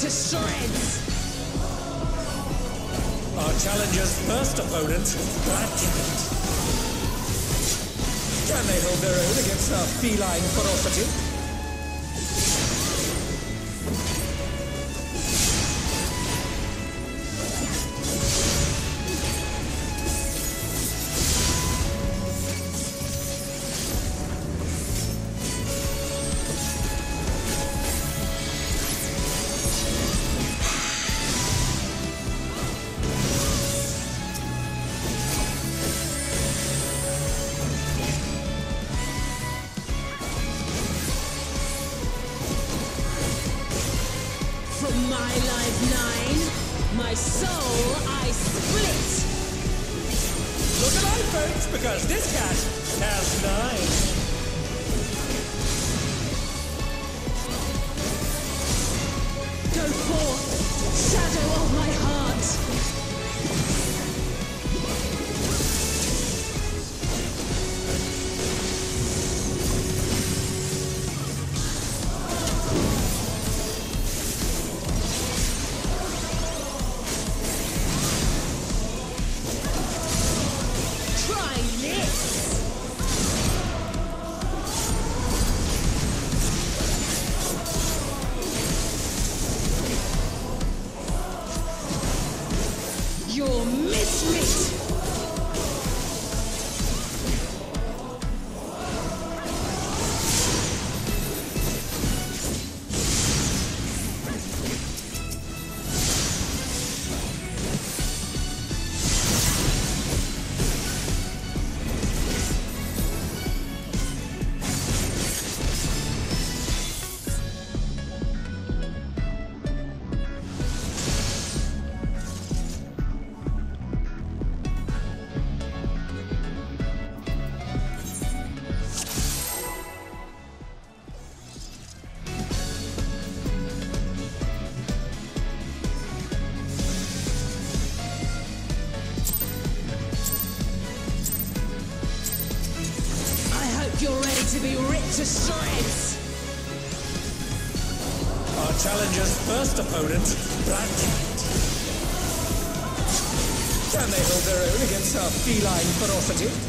to shreds! Our challenger's first opponent, Brad Can they hold their own against our feline ferocity? Prosta de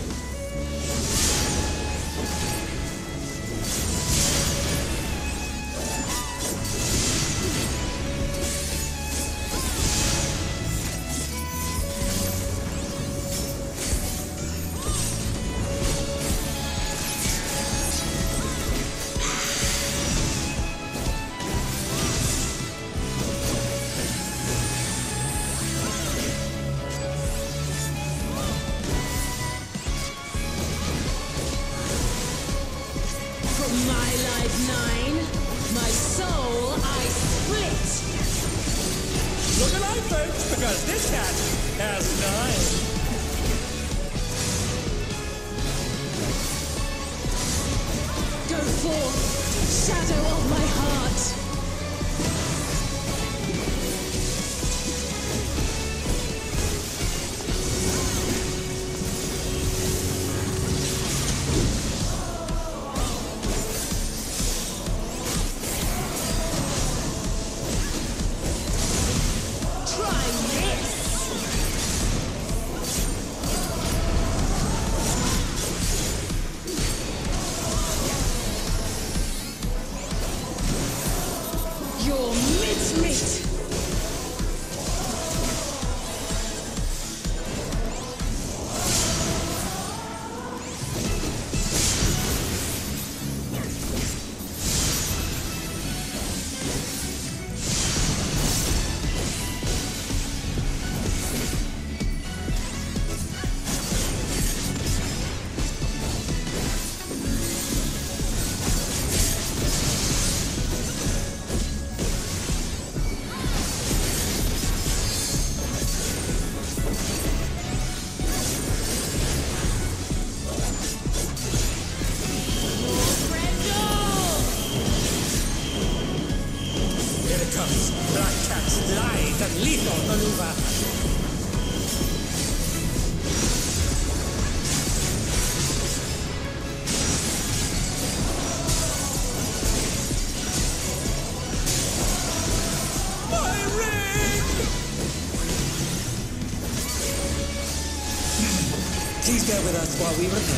Us while we repair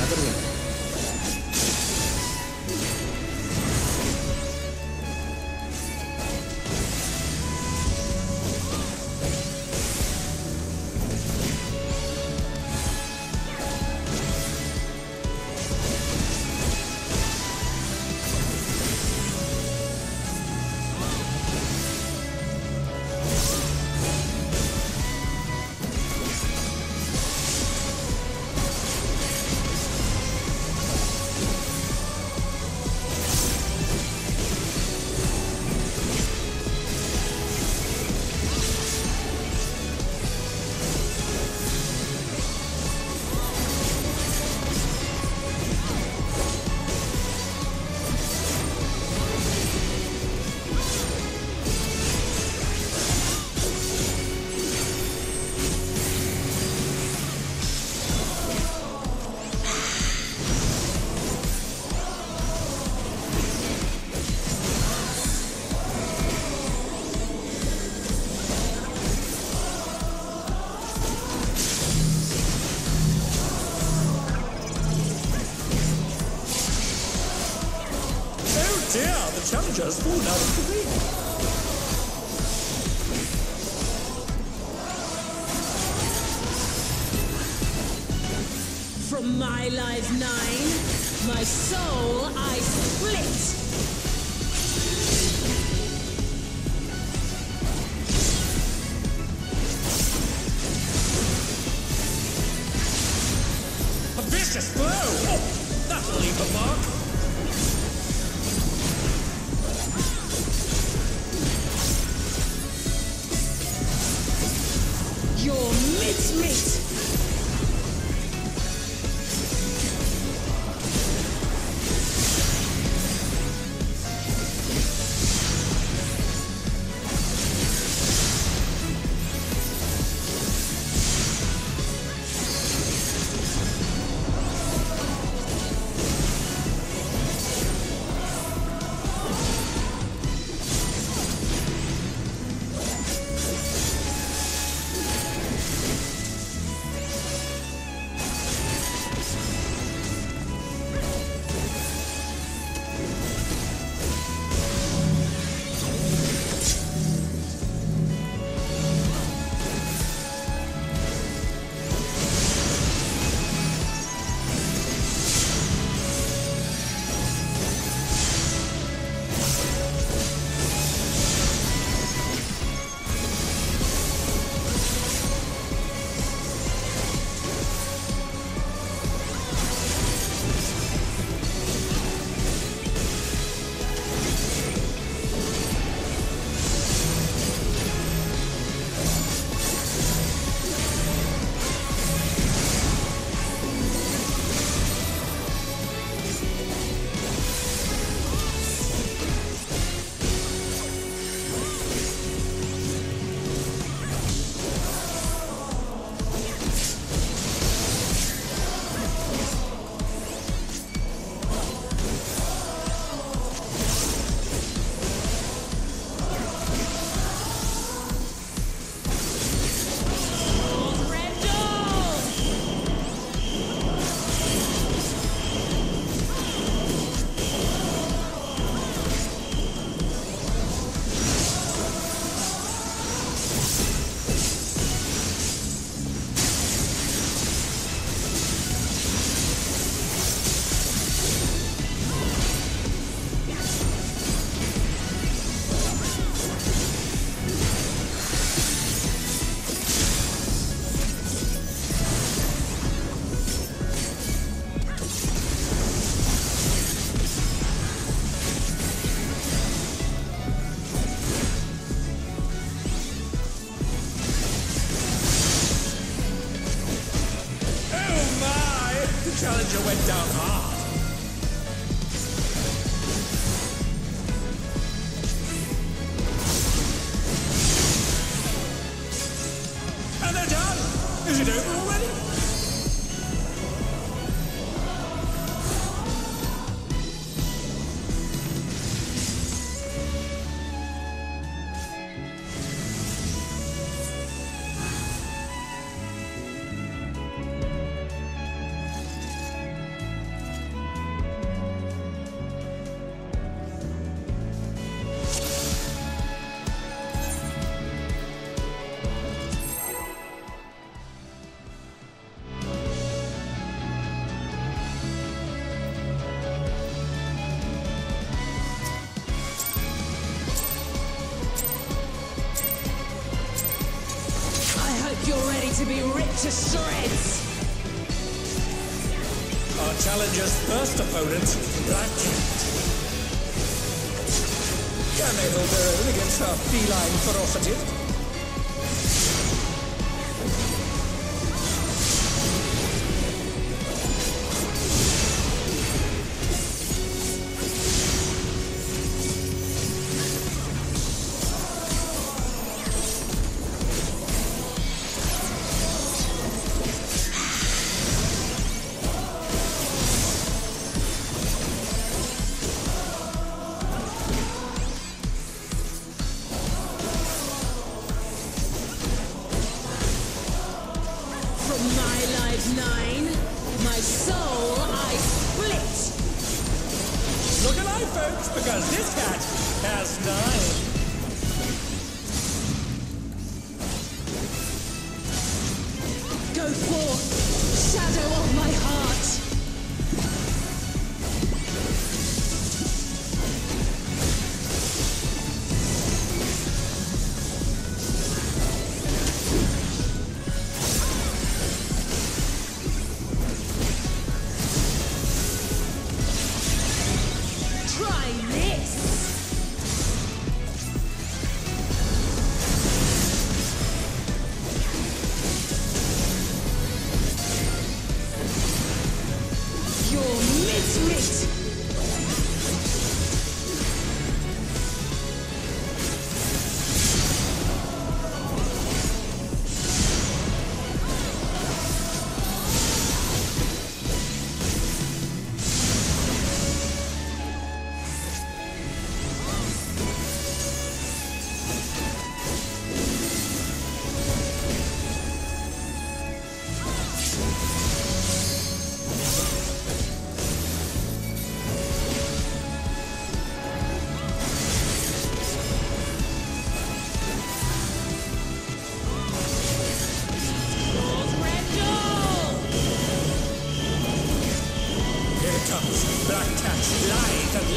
dear, the out of the ring. From my life nine, my soul first opponent, Black Cat. Can they hold their own against her feline ferocity?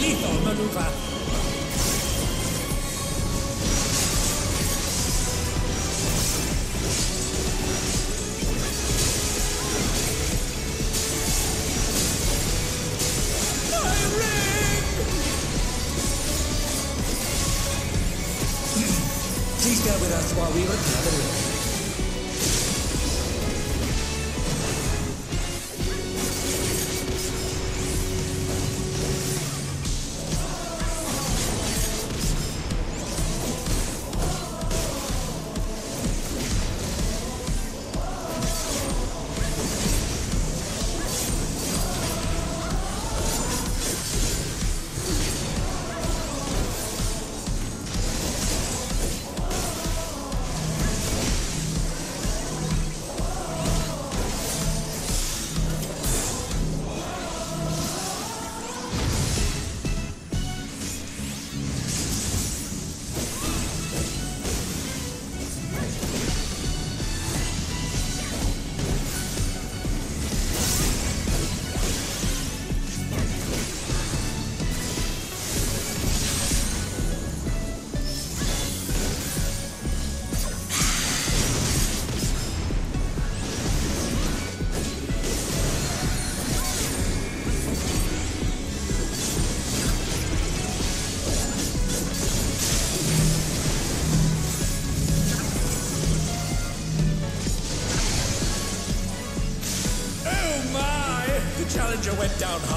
一脚那路穿 down high.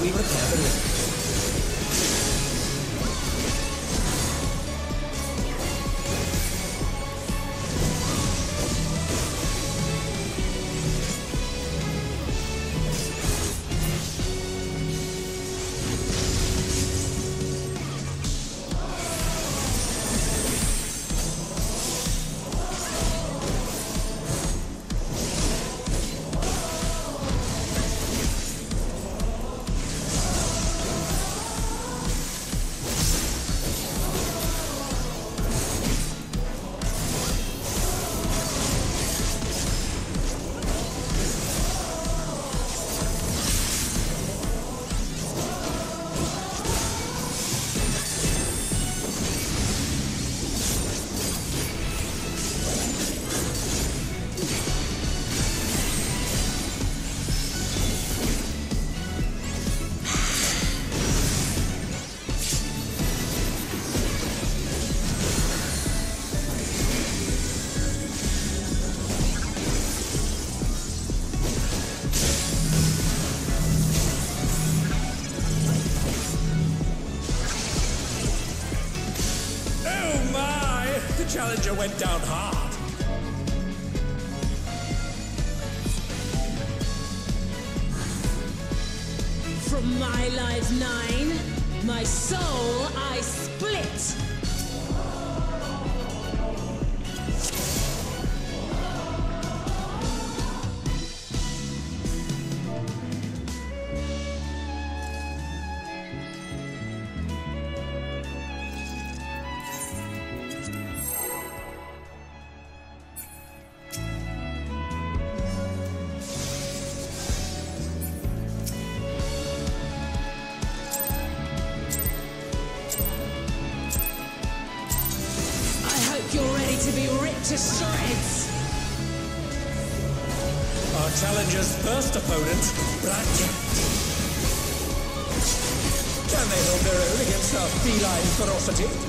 we were challenger went down hard. Can they hold their own against our feline ferocity?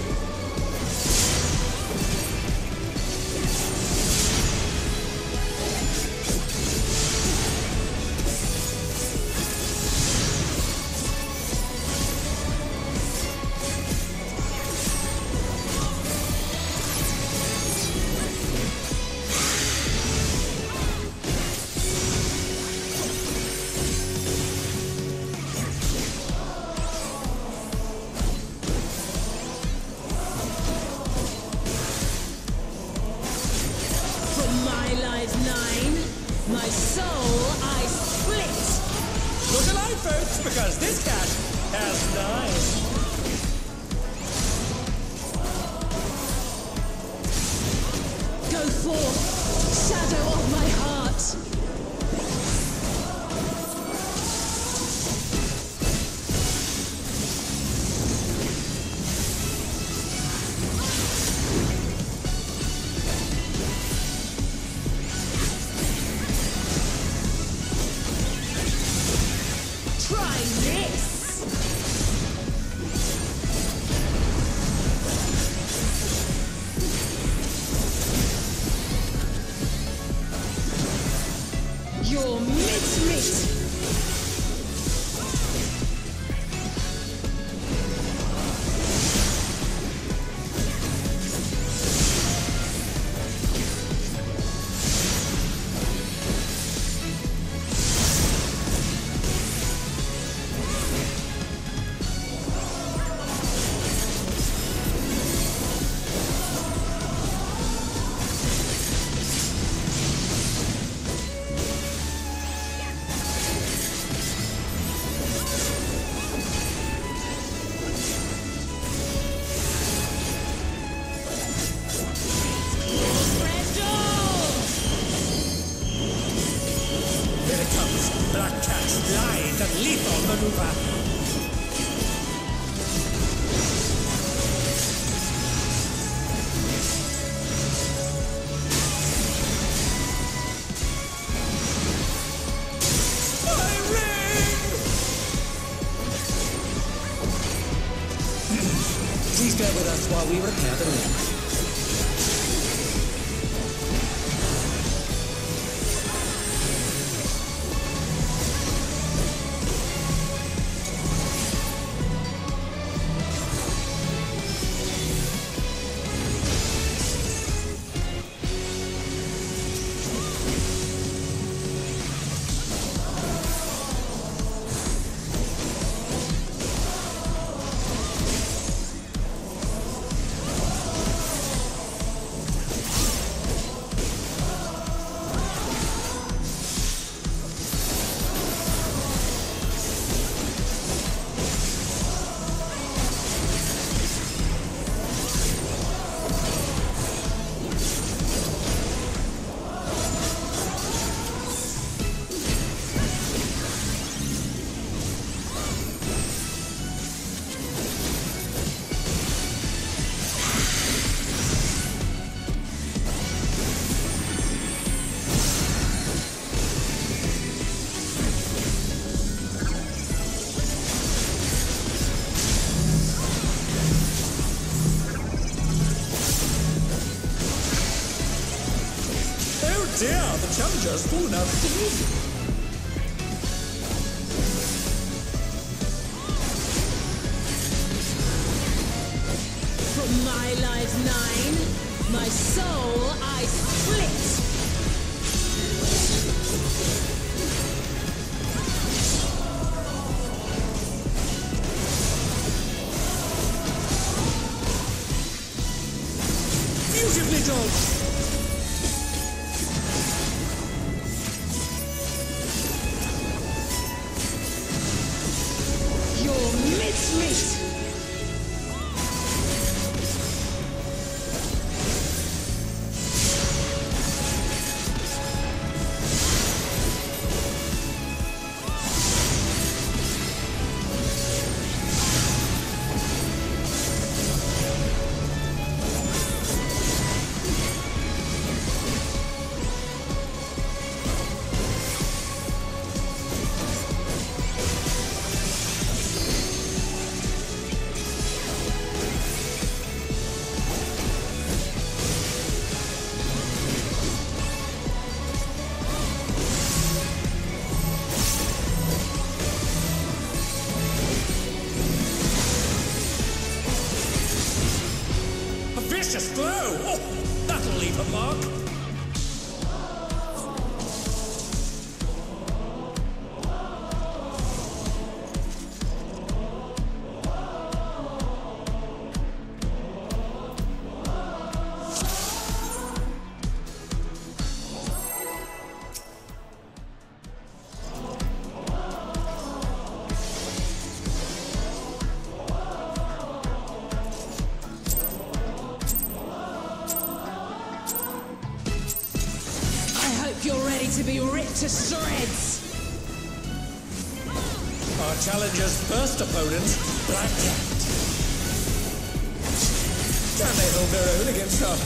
The challenger's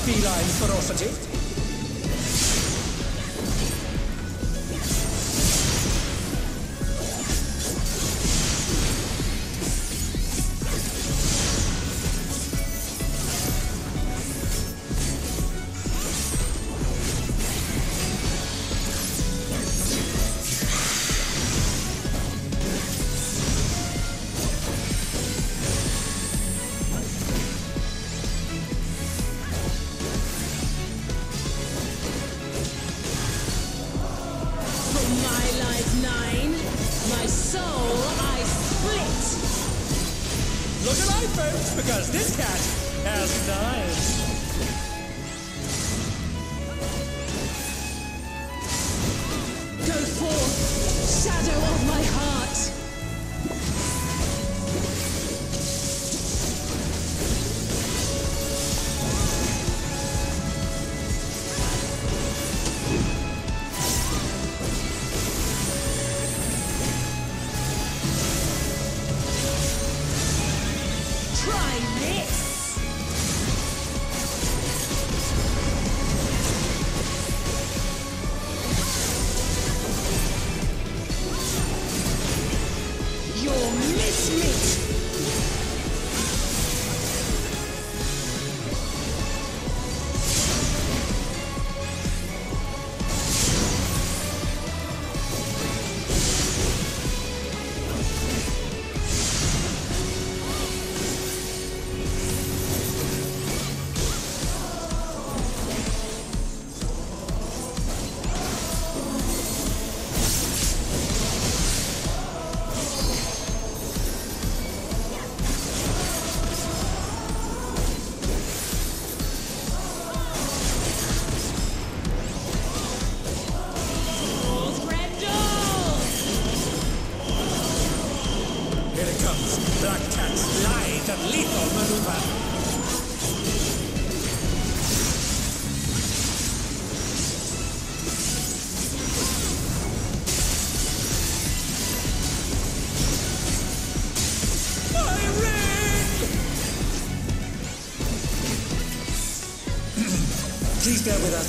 feline ferocity?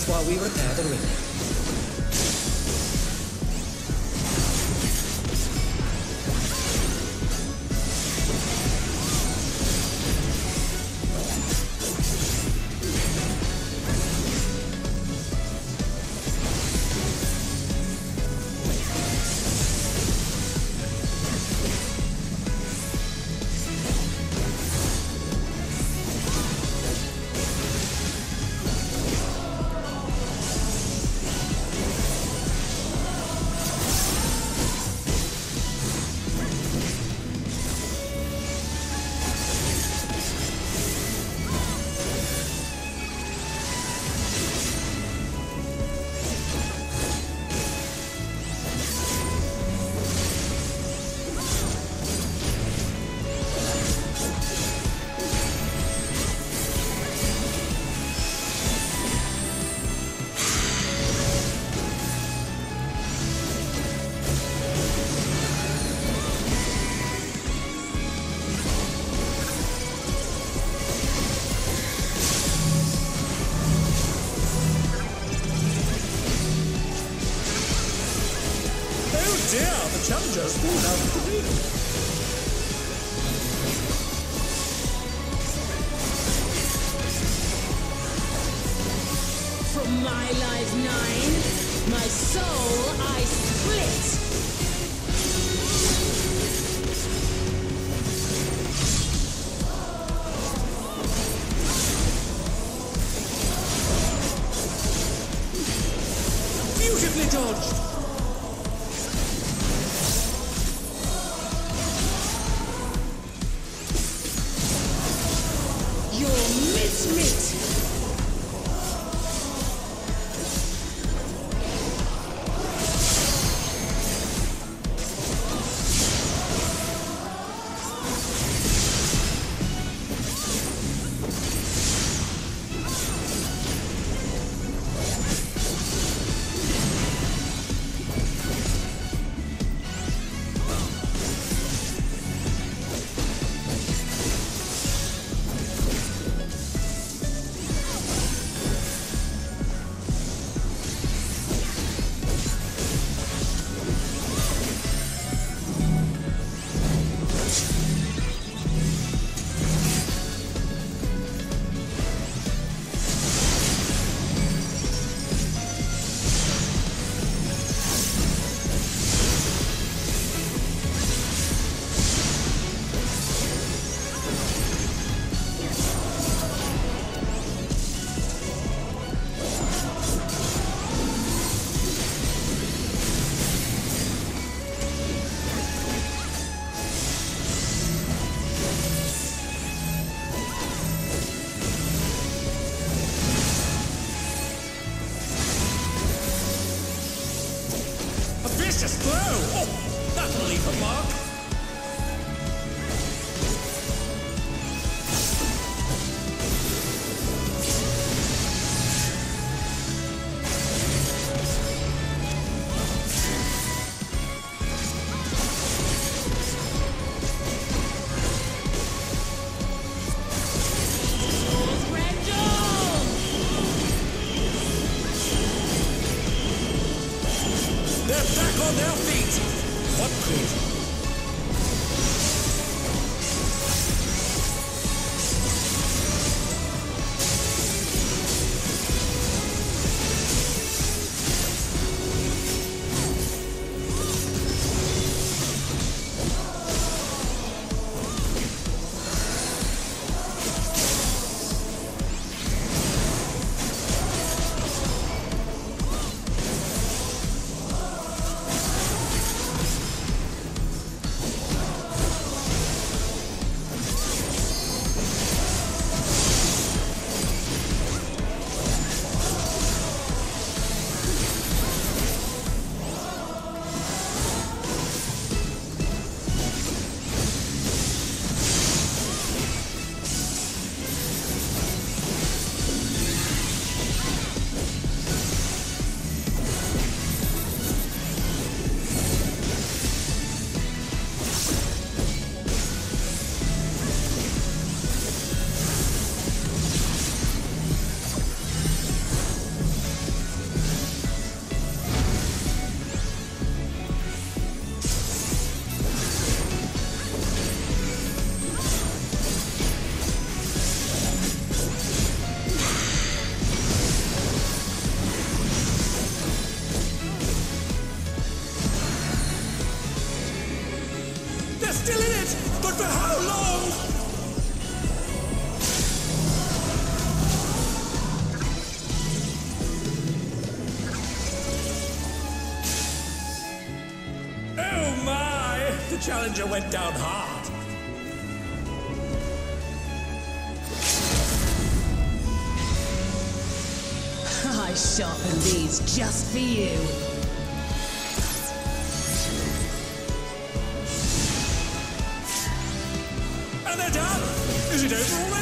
While we repair the. challenger went down hard. [LAUGHS] I sharpened these just for you. And they're done! Is it over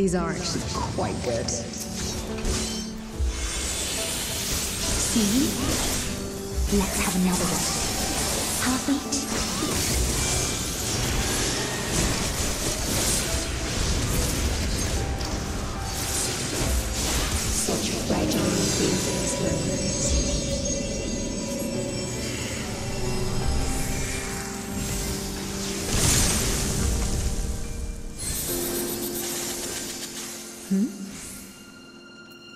These are actually quite good. See? Let's have another one. Heartbeat. Such fragile things.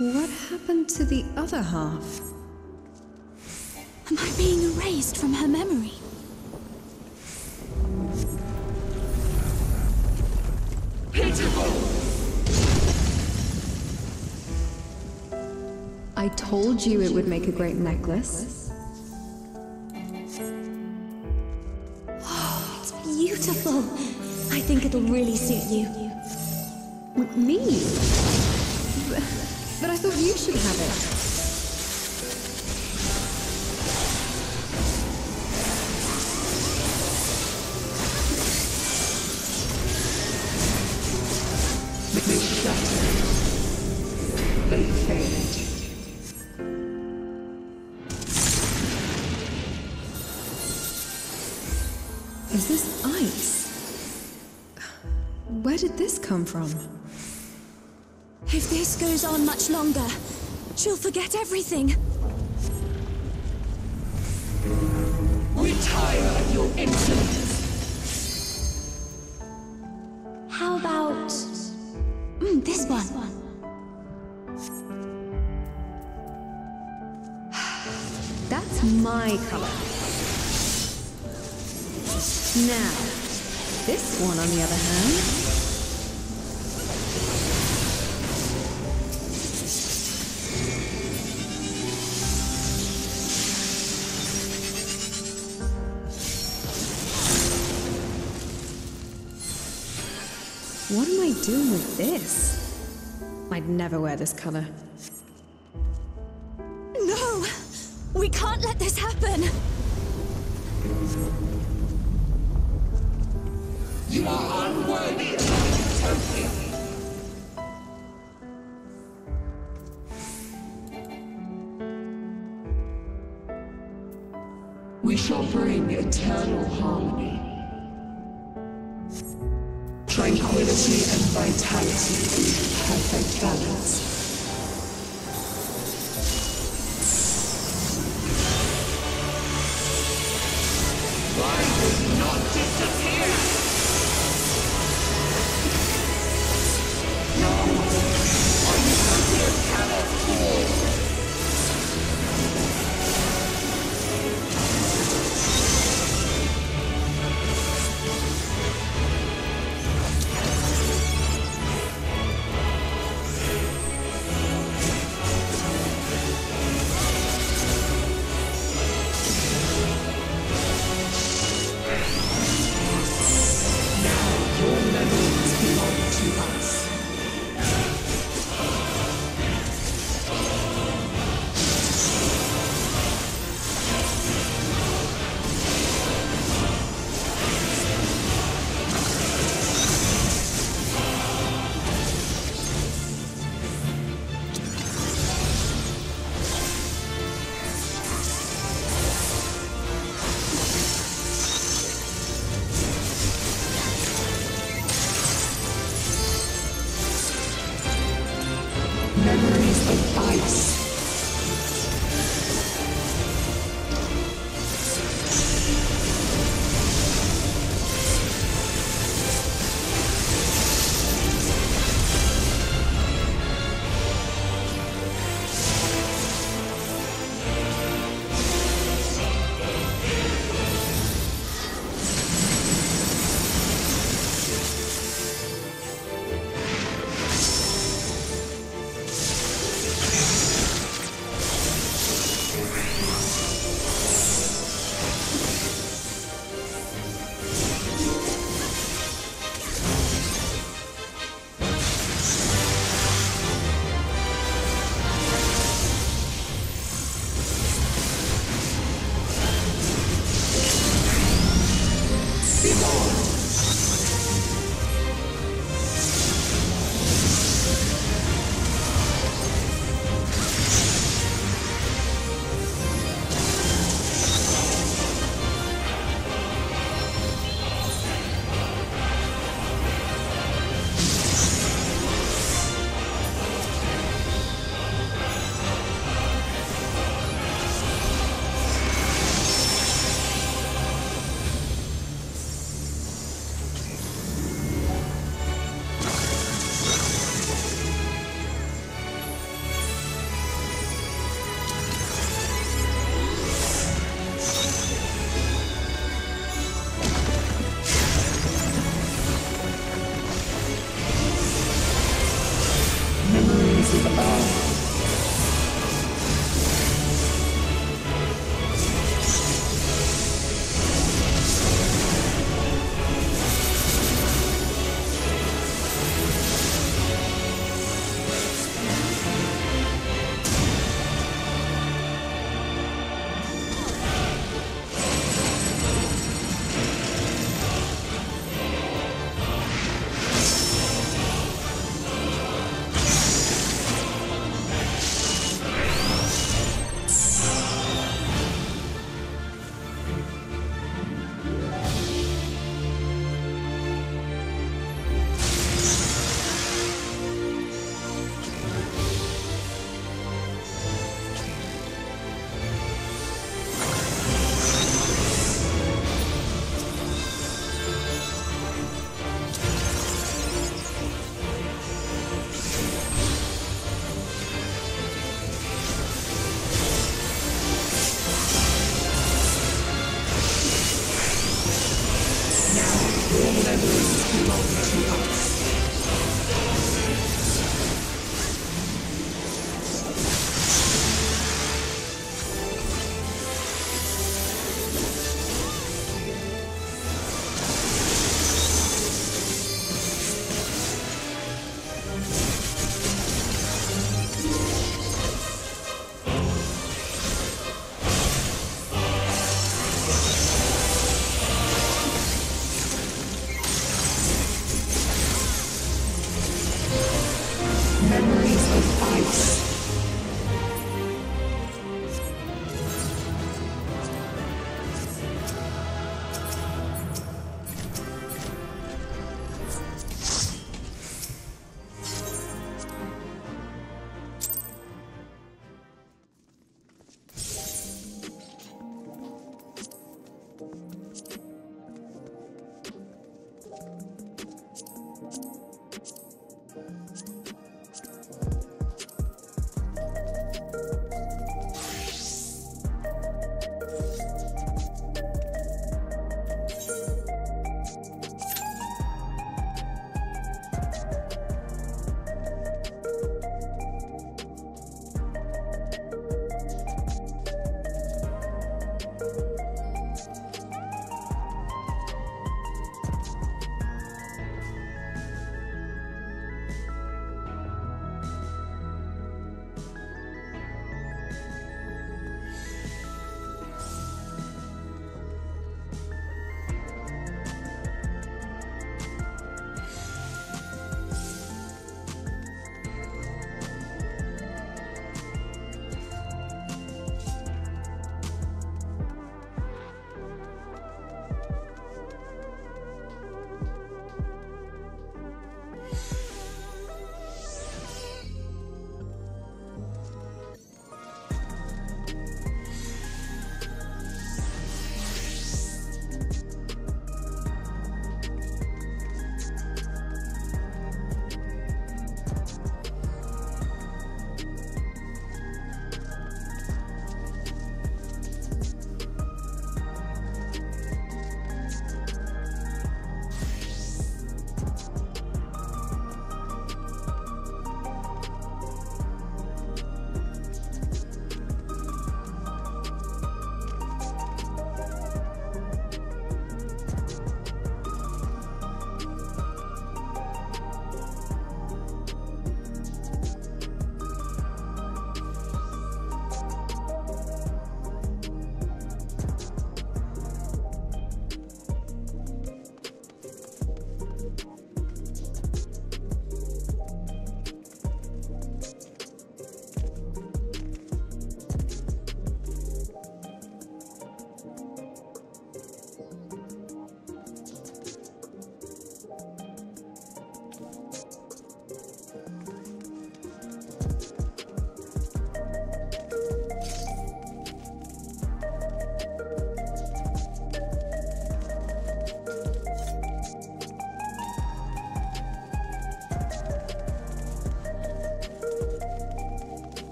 What happened to the other half? Am I being erased from her memory? I told you it would make a great necklace. [GASPS] It's beautiful. I think it'll really suit you. Me? But, I thought you should have it. Is this ice? Where did this come from? This goes on much longer, she'll forget everything. We tire of your insolence. How about mm, this one? [SIGHS] That's my color. Now, this one on the other hand. Doing with this? I'd never wear this color. No! We can't let this happen! You are unworthy of our utopia. We shall bring eternal harmony. Tranquility and vitality in perfect balance.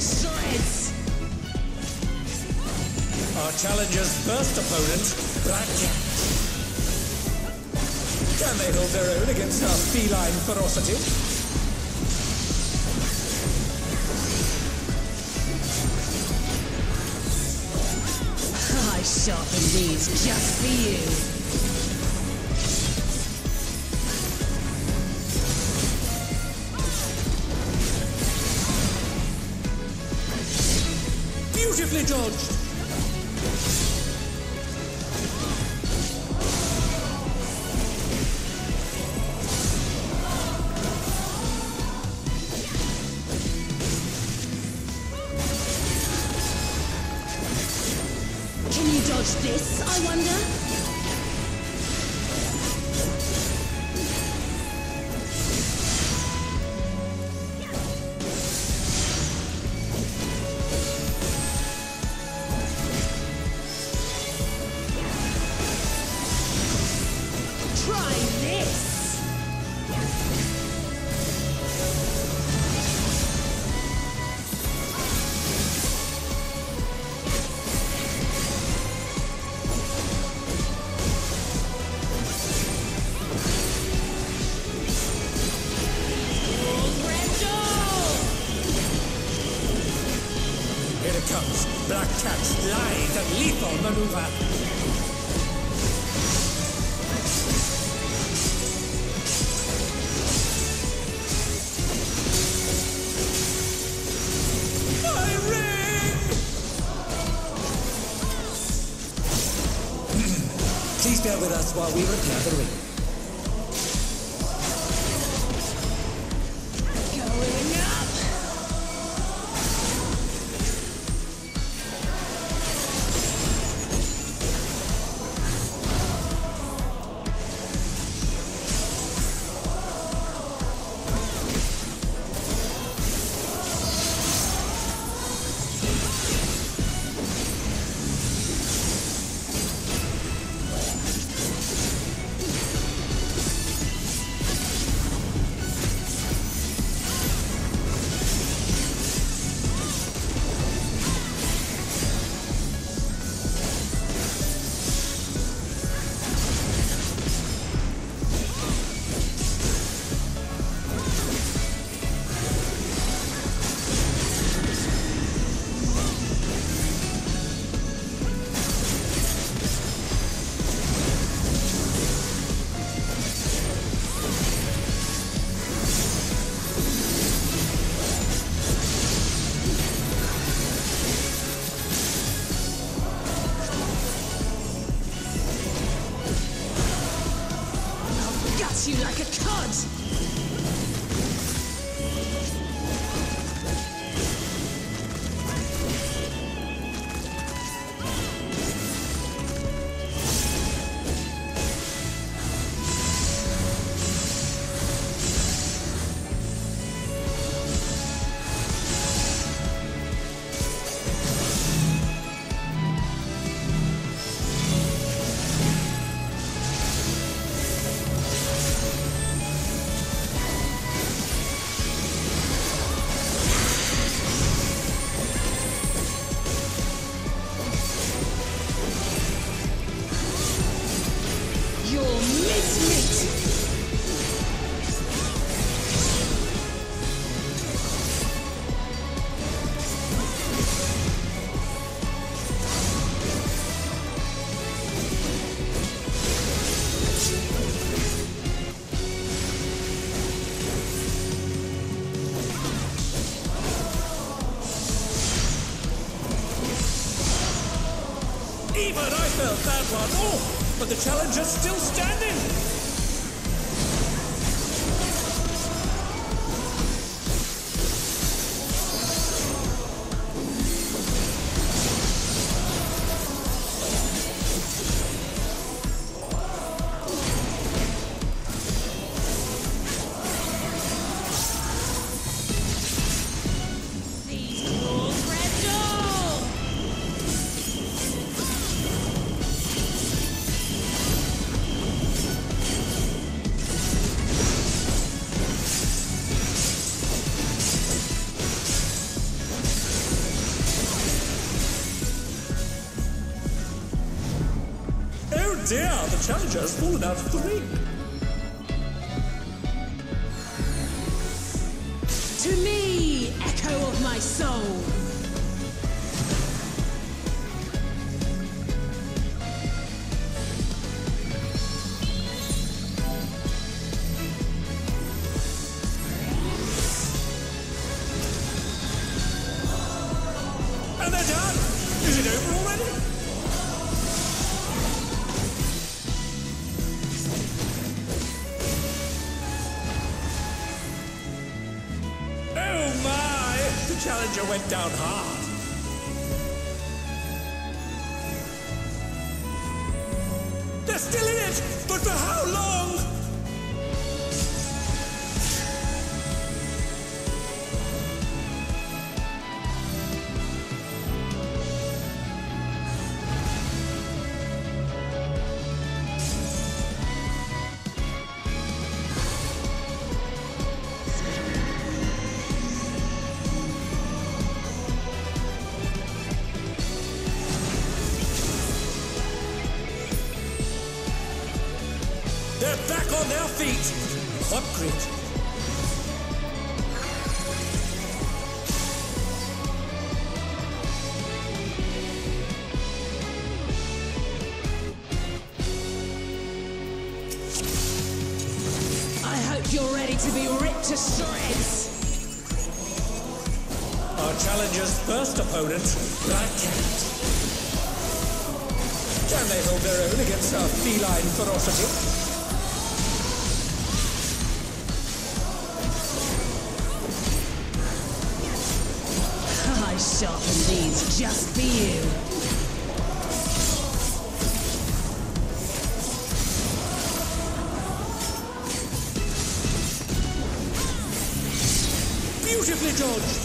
To. Our challenger's first opponent, Black Cat. Can they hold their own against our feline ferocity? Beautifully dodged! While we repair the you like a cod! Challenger's still standing. The challenger's fallen went down hard. Beautifully dodged!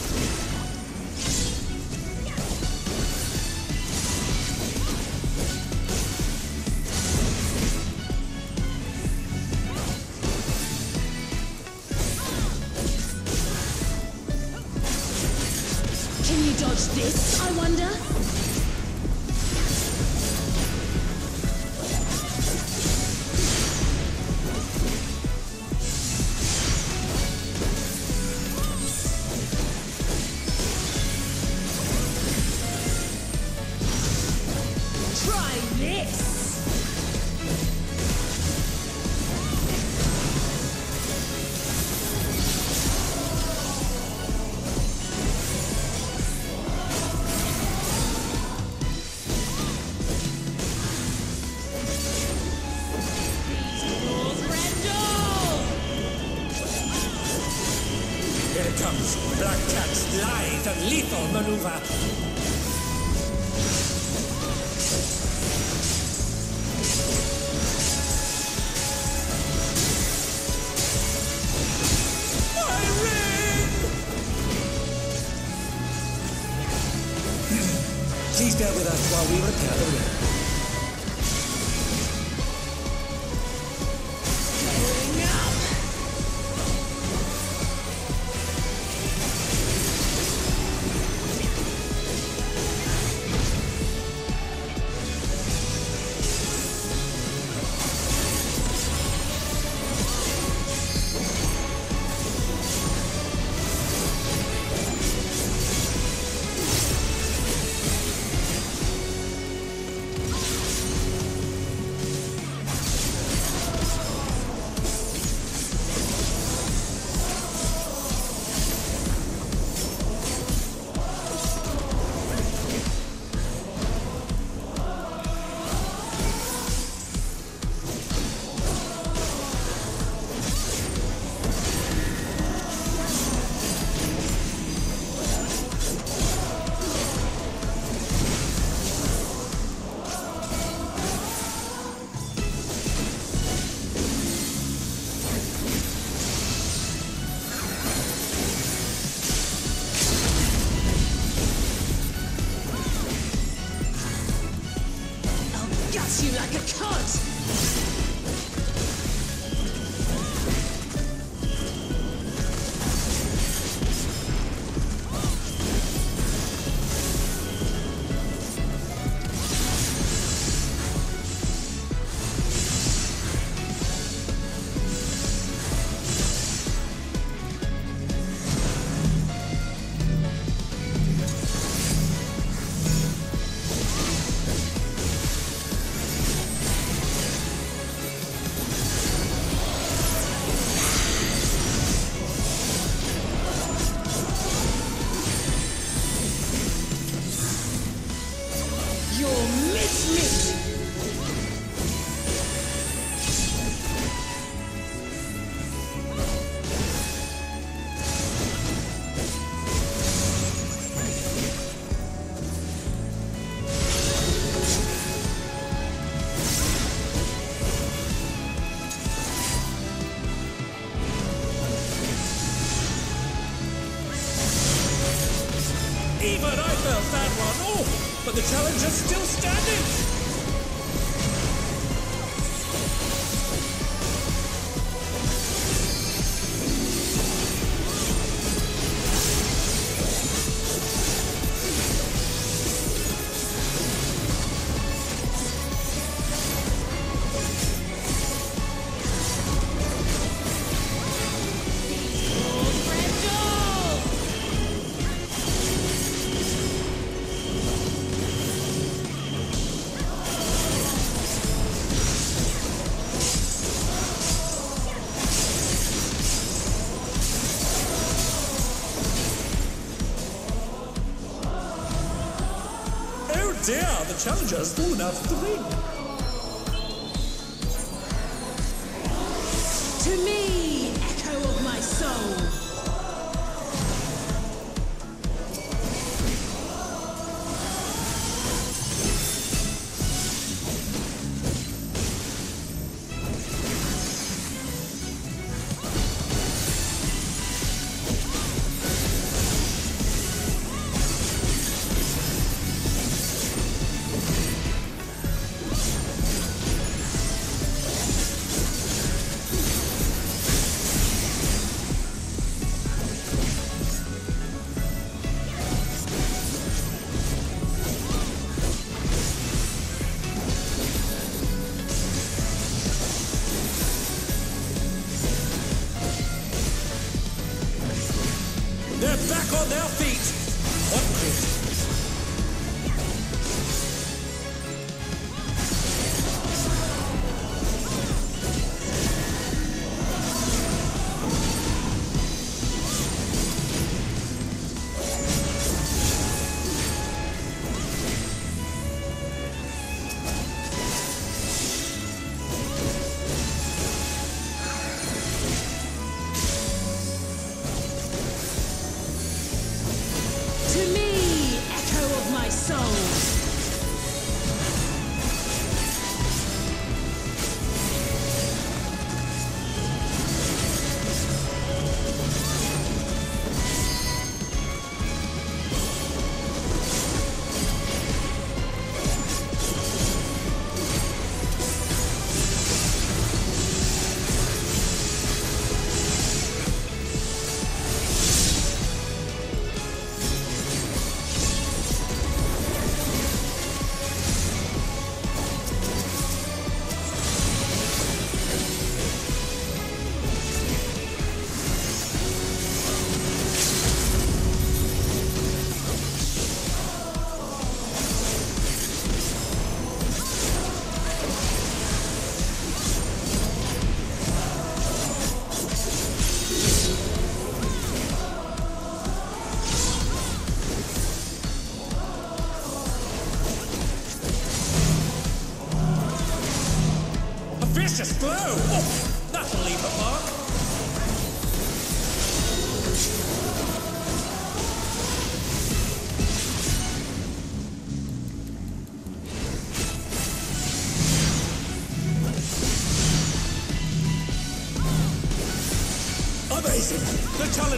Yeah, the challengers do fallen out.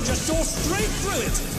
just saw straight through it.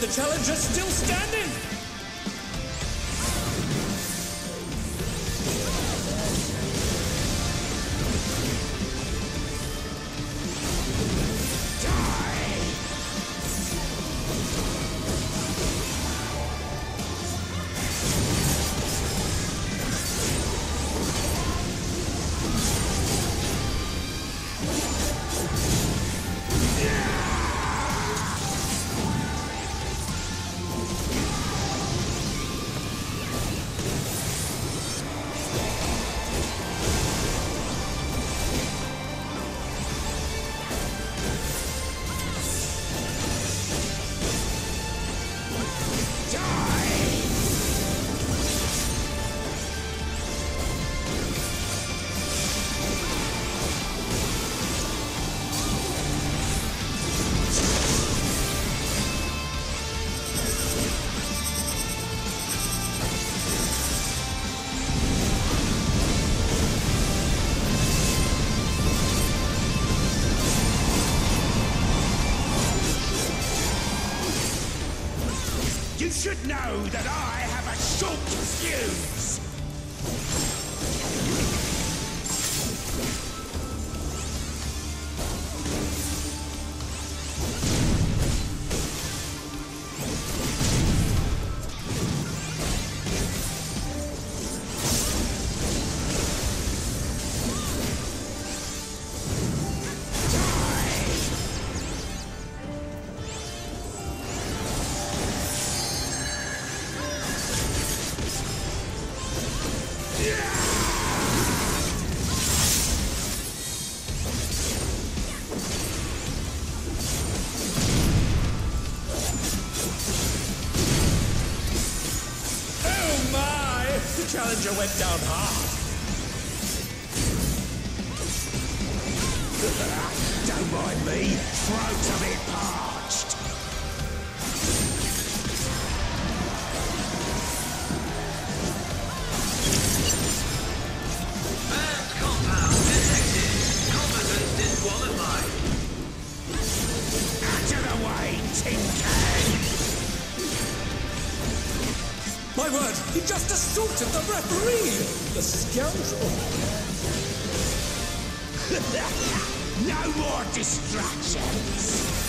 But the challenger's still standing. Should know that I have a short fuse. My word, he just assaulted the referee! The scoundrel! [LAUGHS] no more distractions.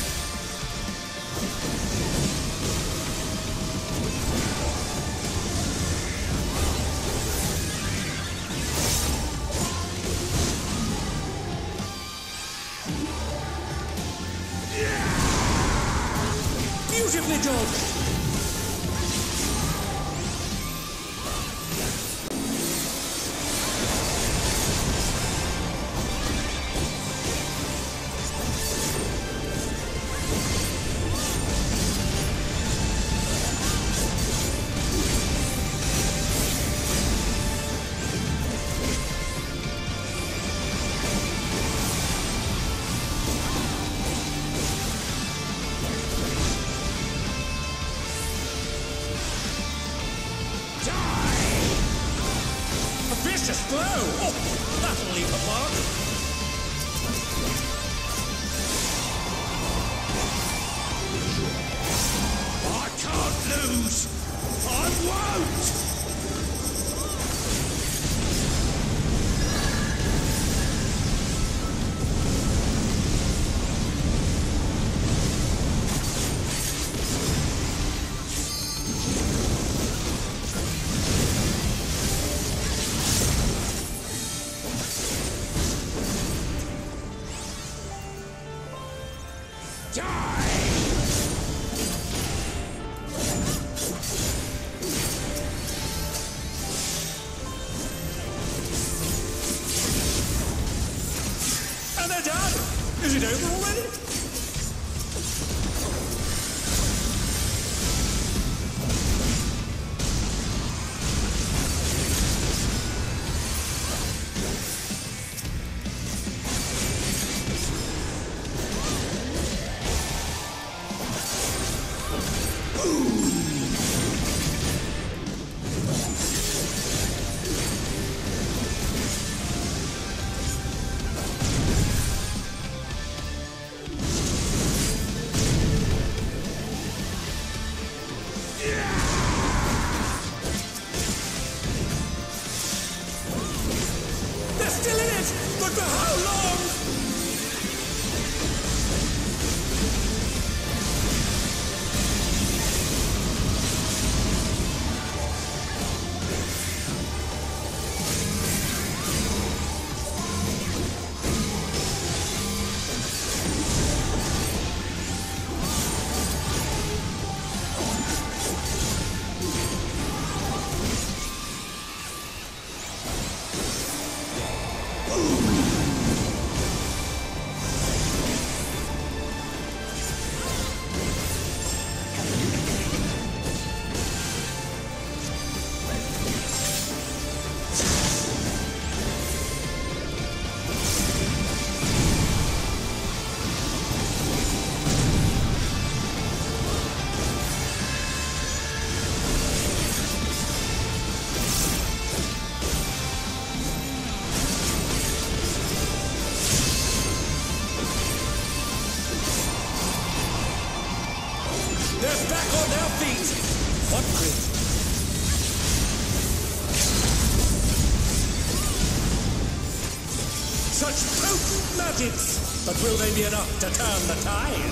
Will they be enough to turn the tide?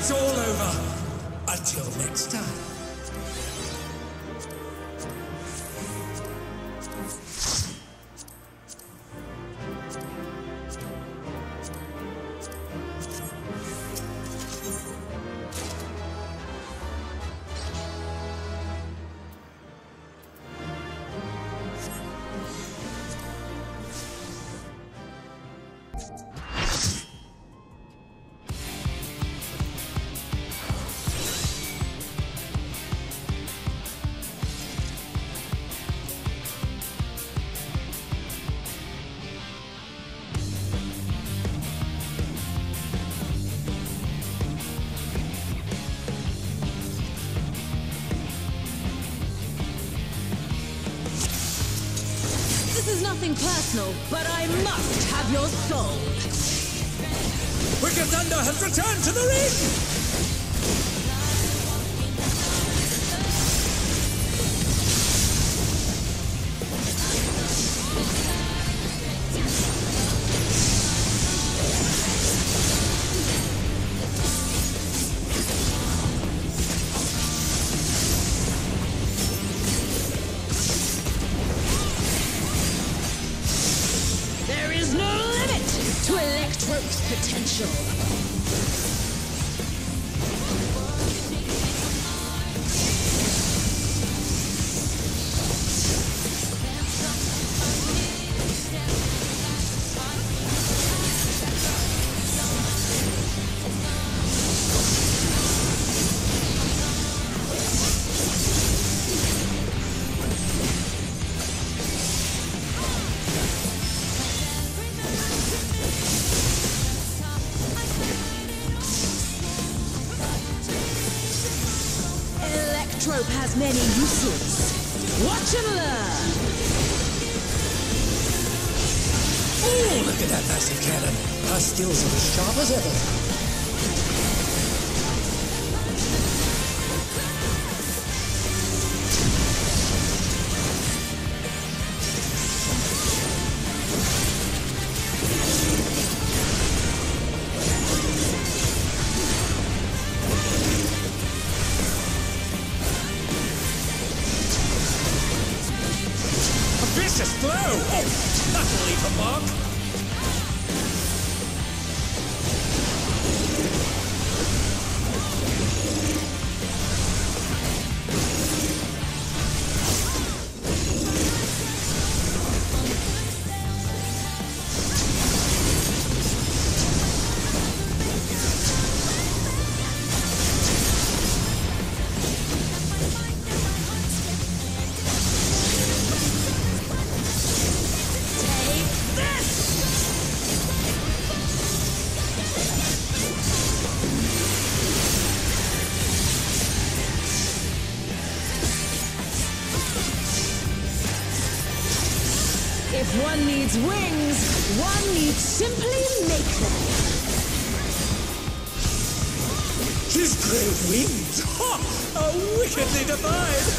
It's all over. Until next time. Nothing personal, but I must have your soul. Wicked Thunder has returned to the ring! needs wings, one need simply make them. His great wings! Ha! Are wickedly defined!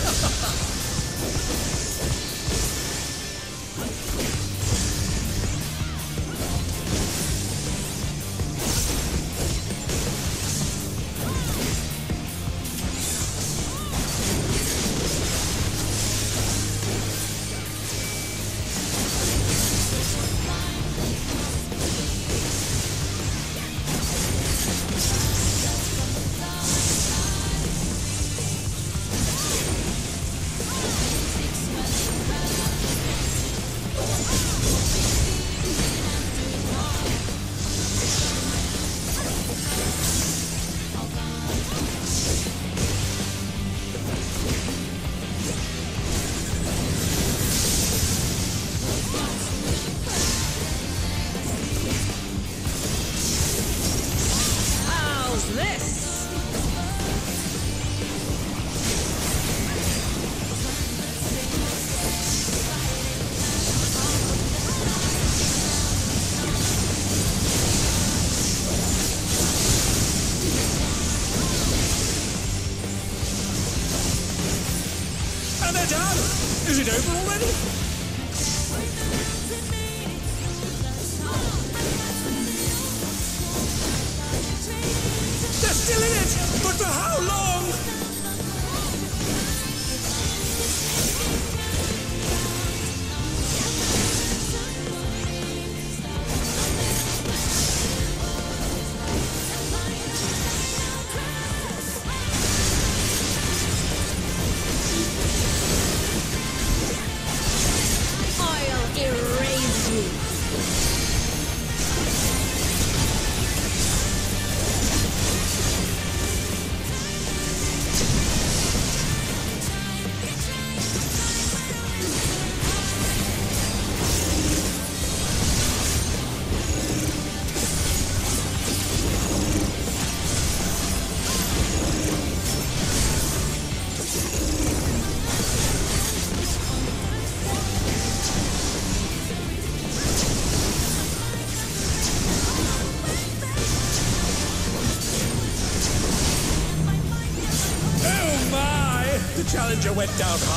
down.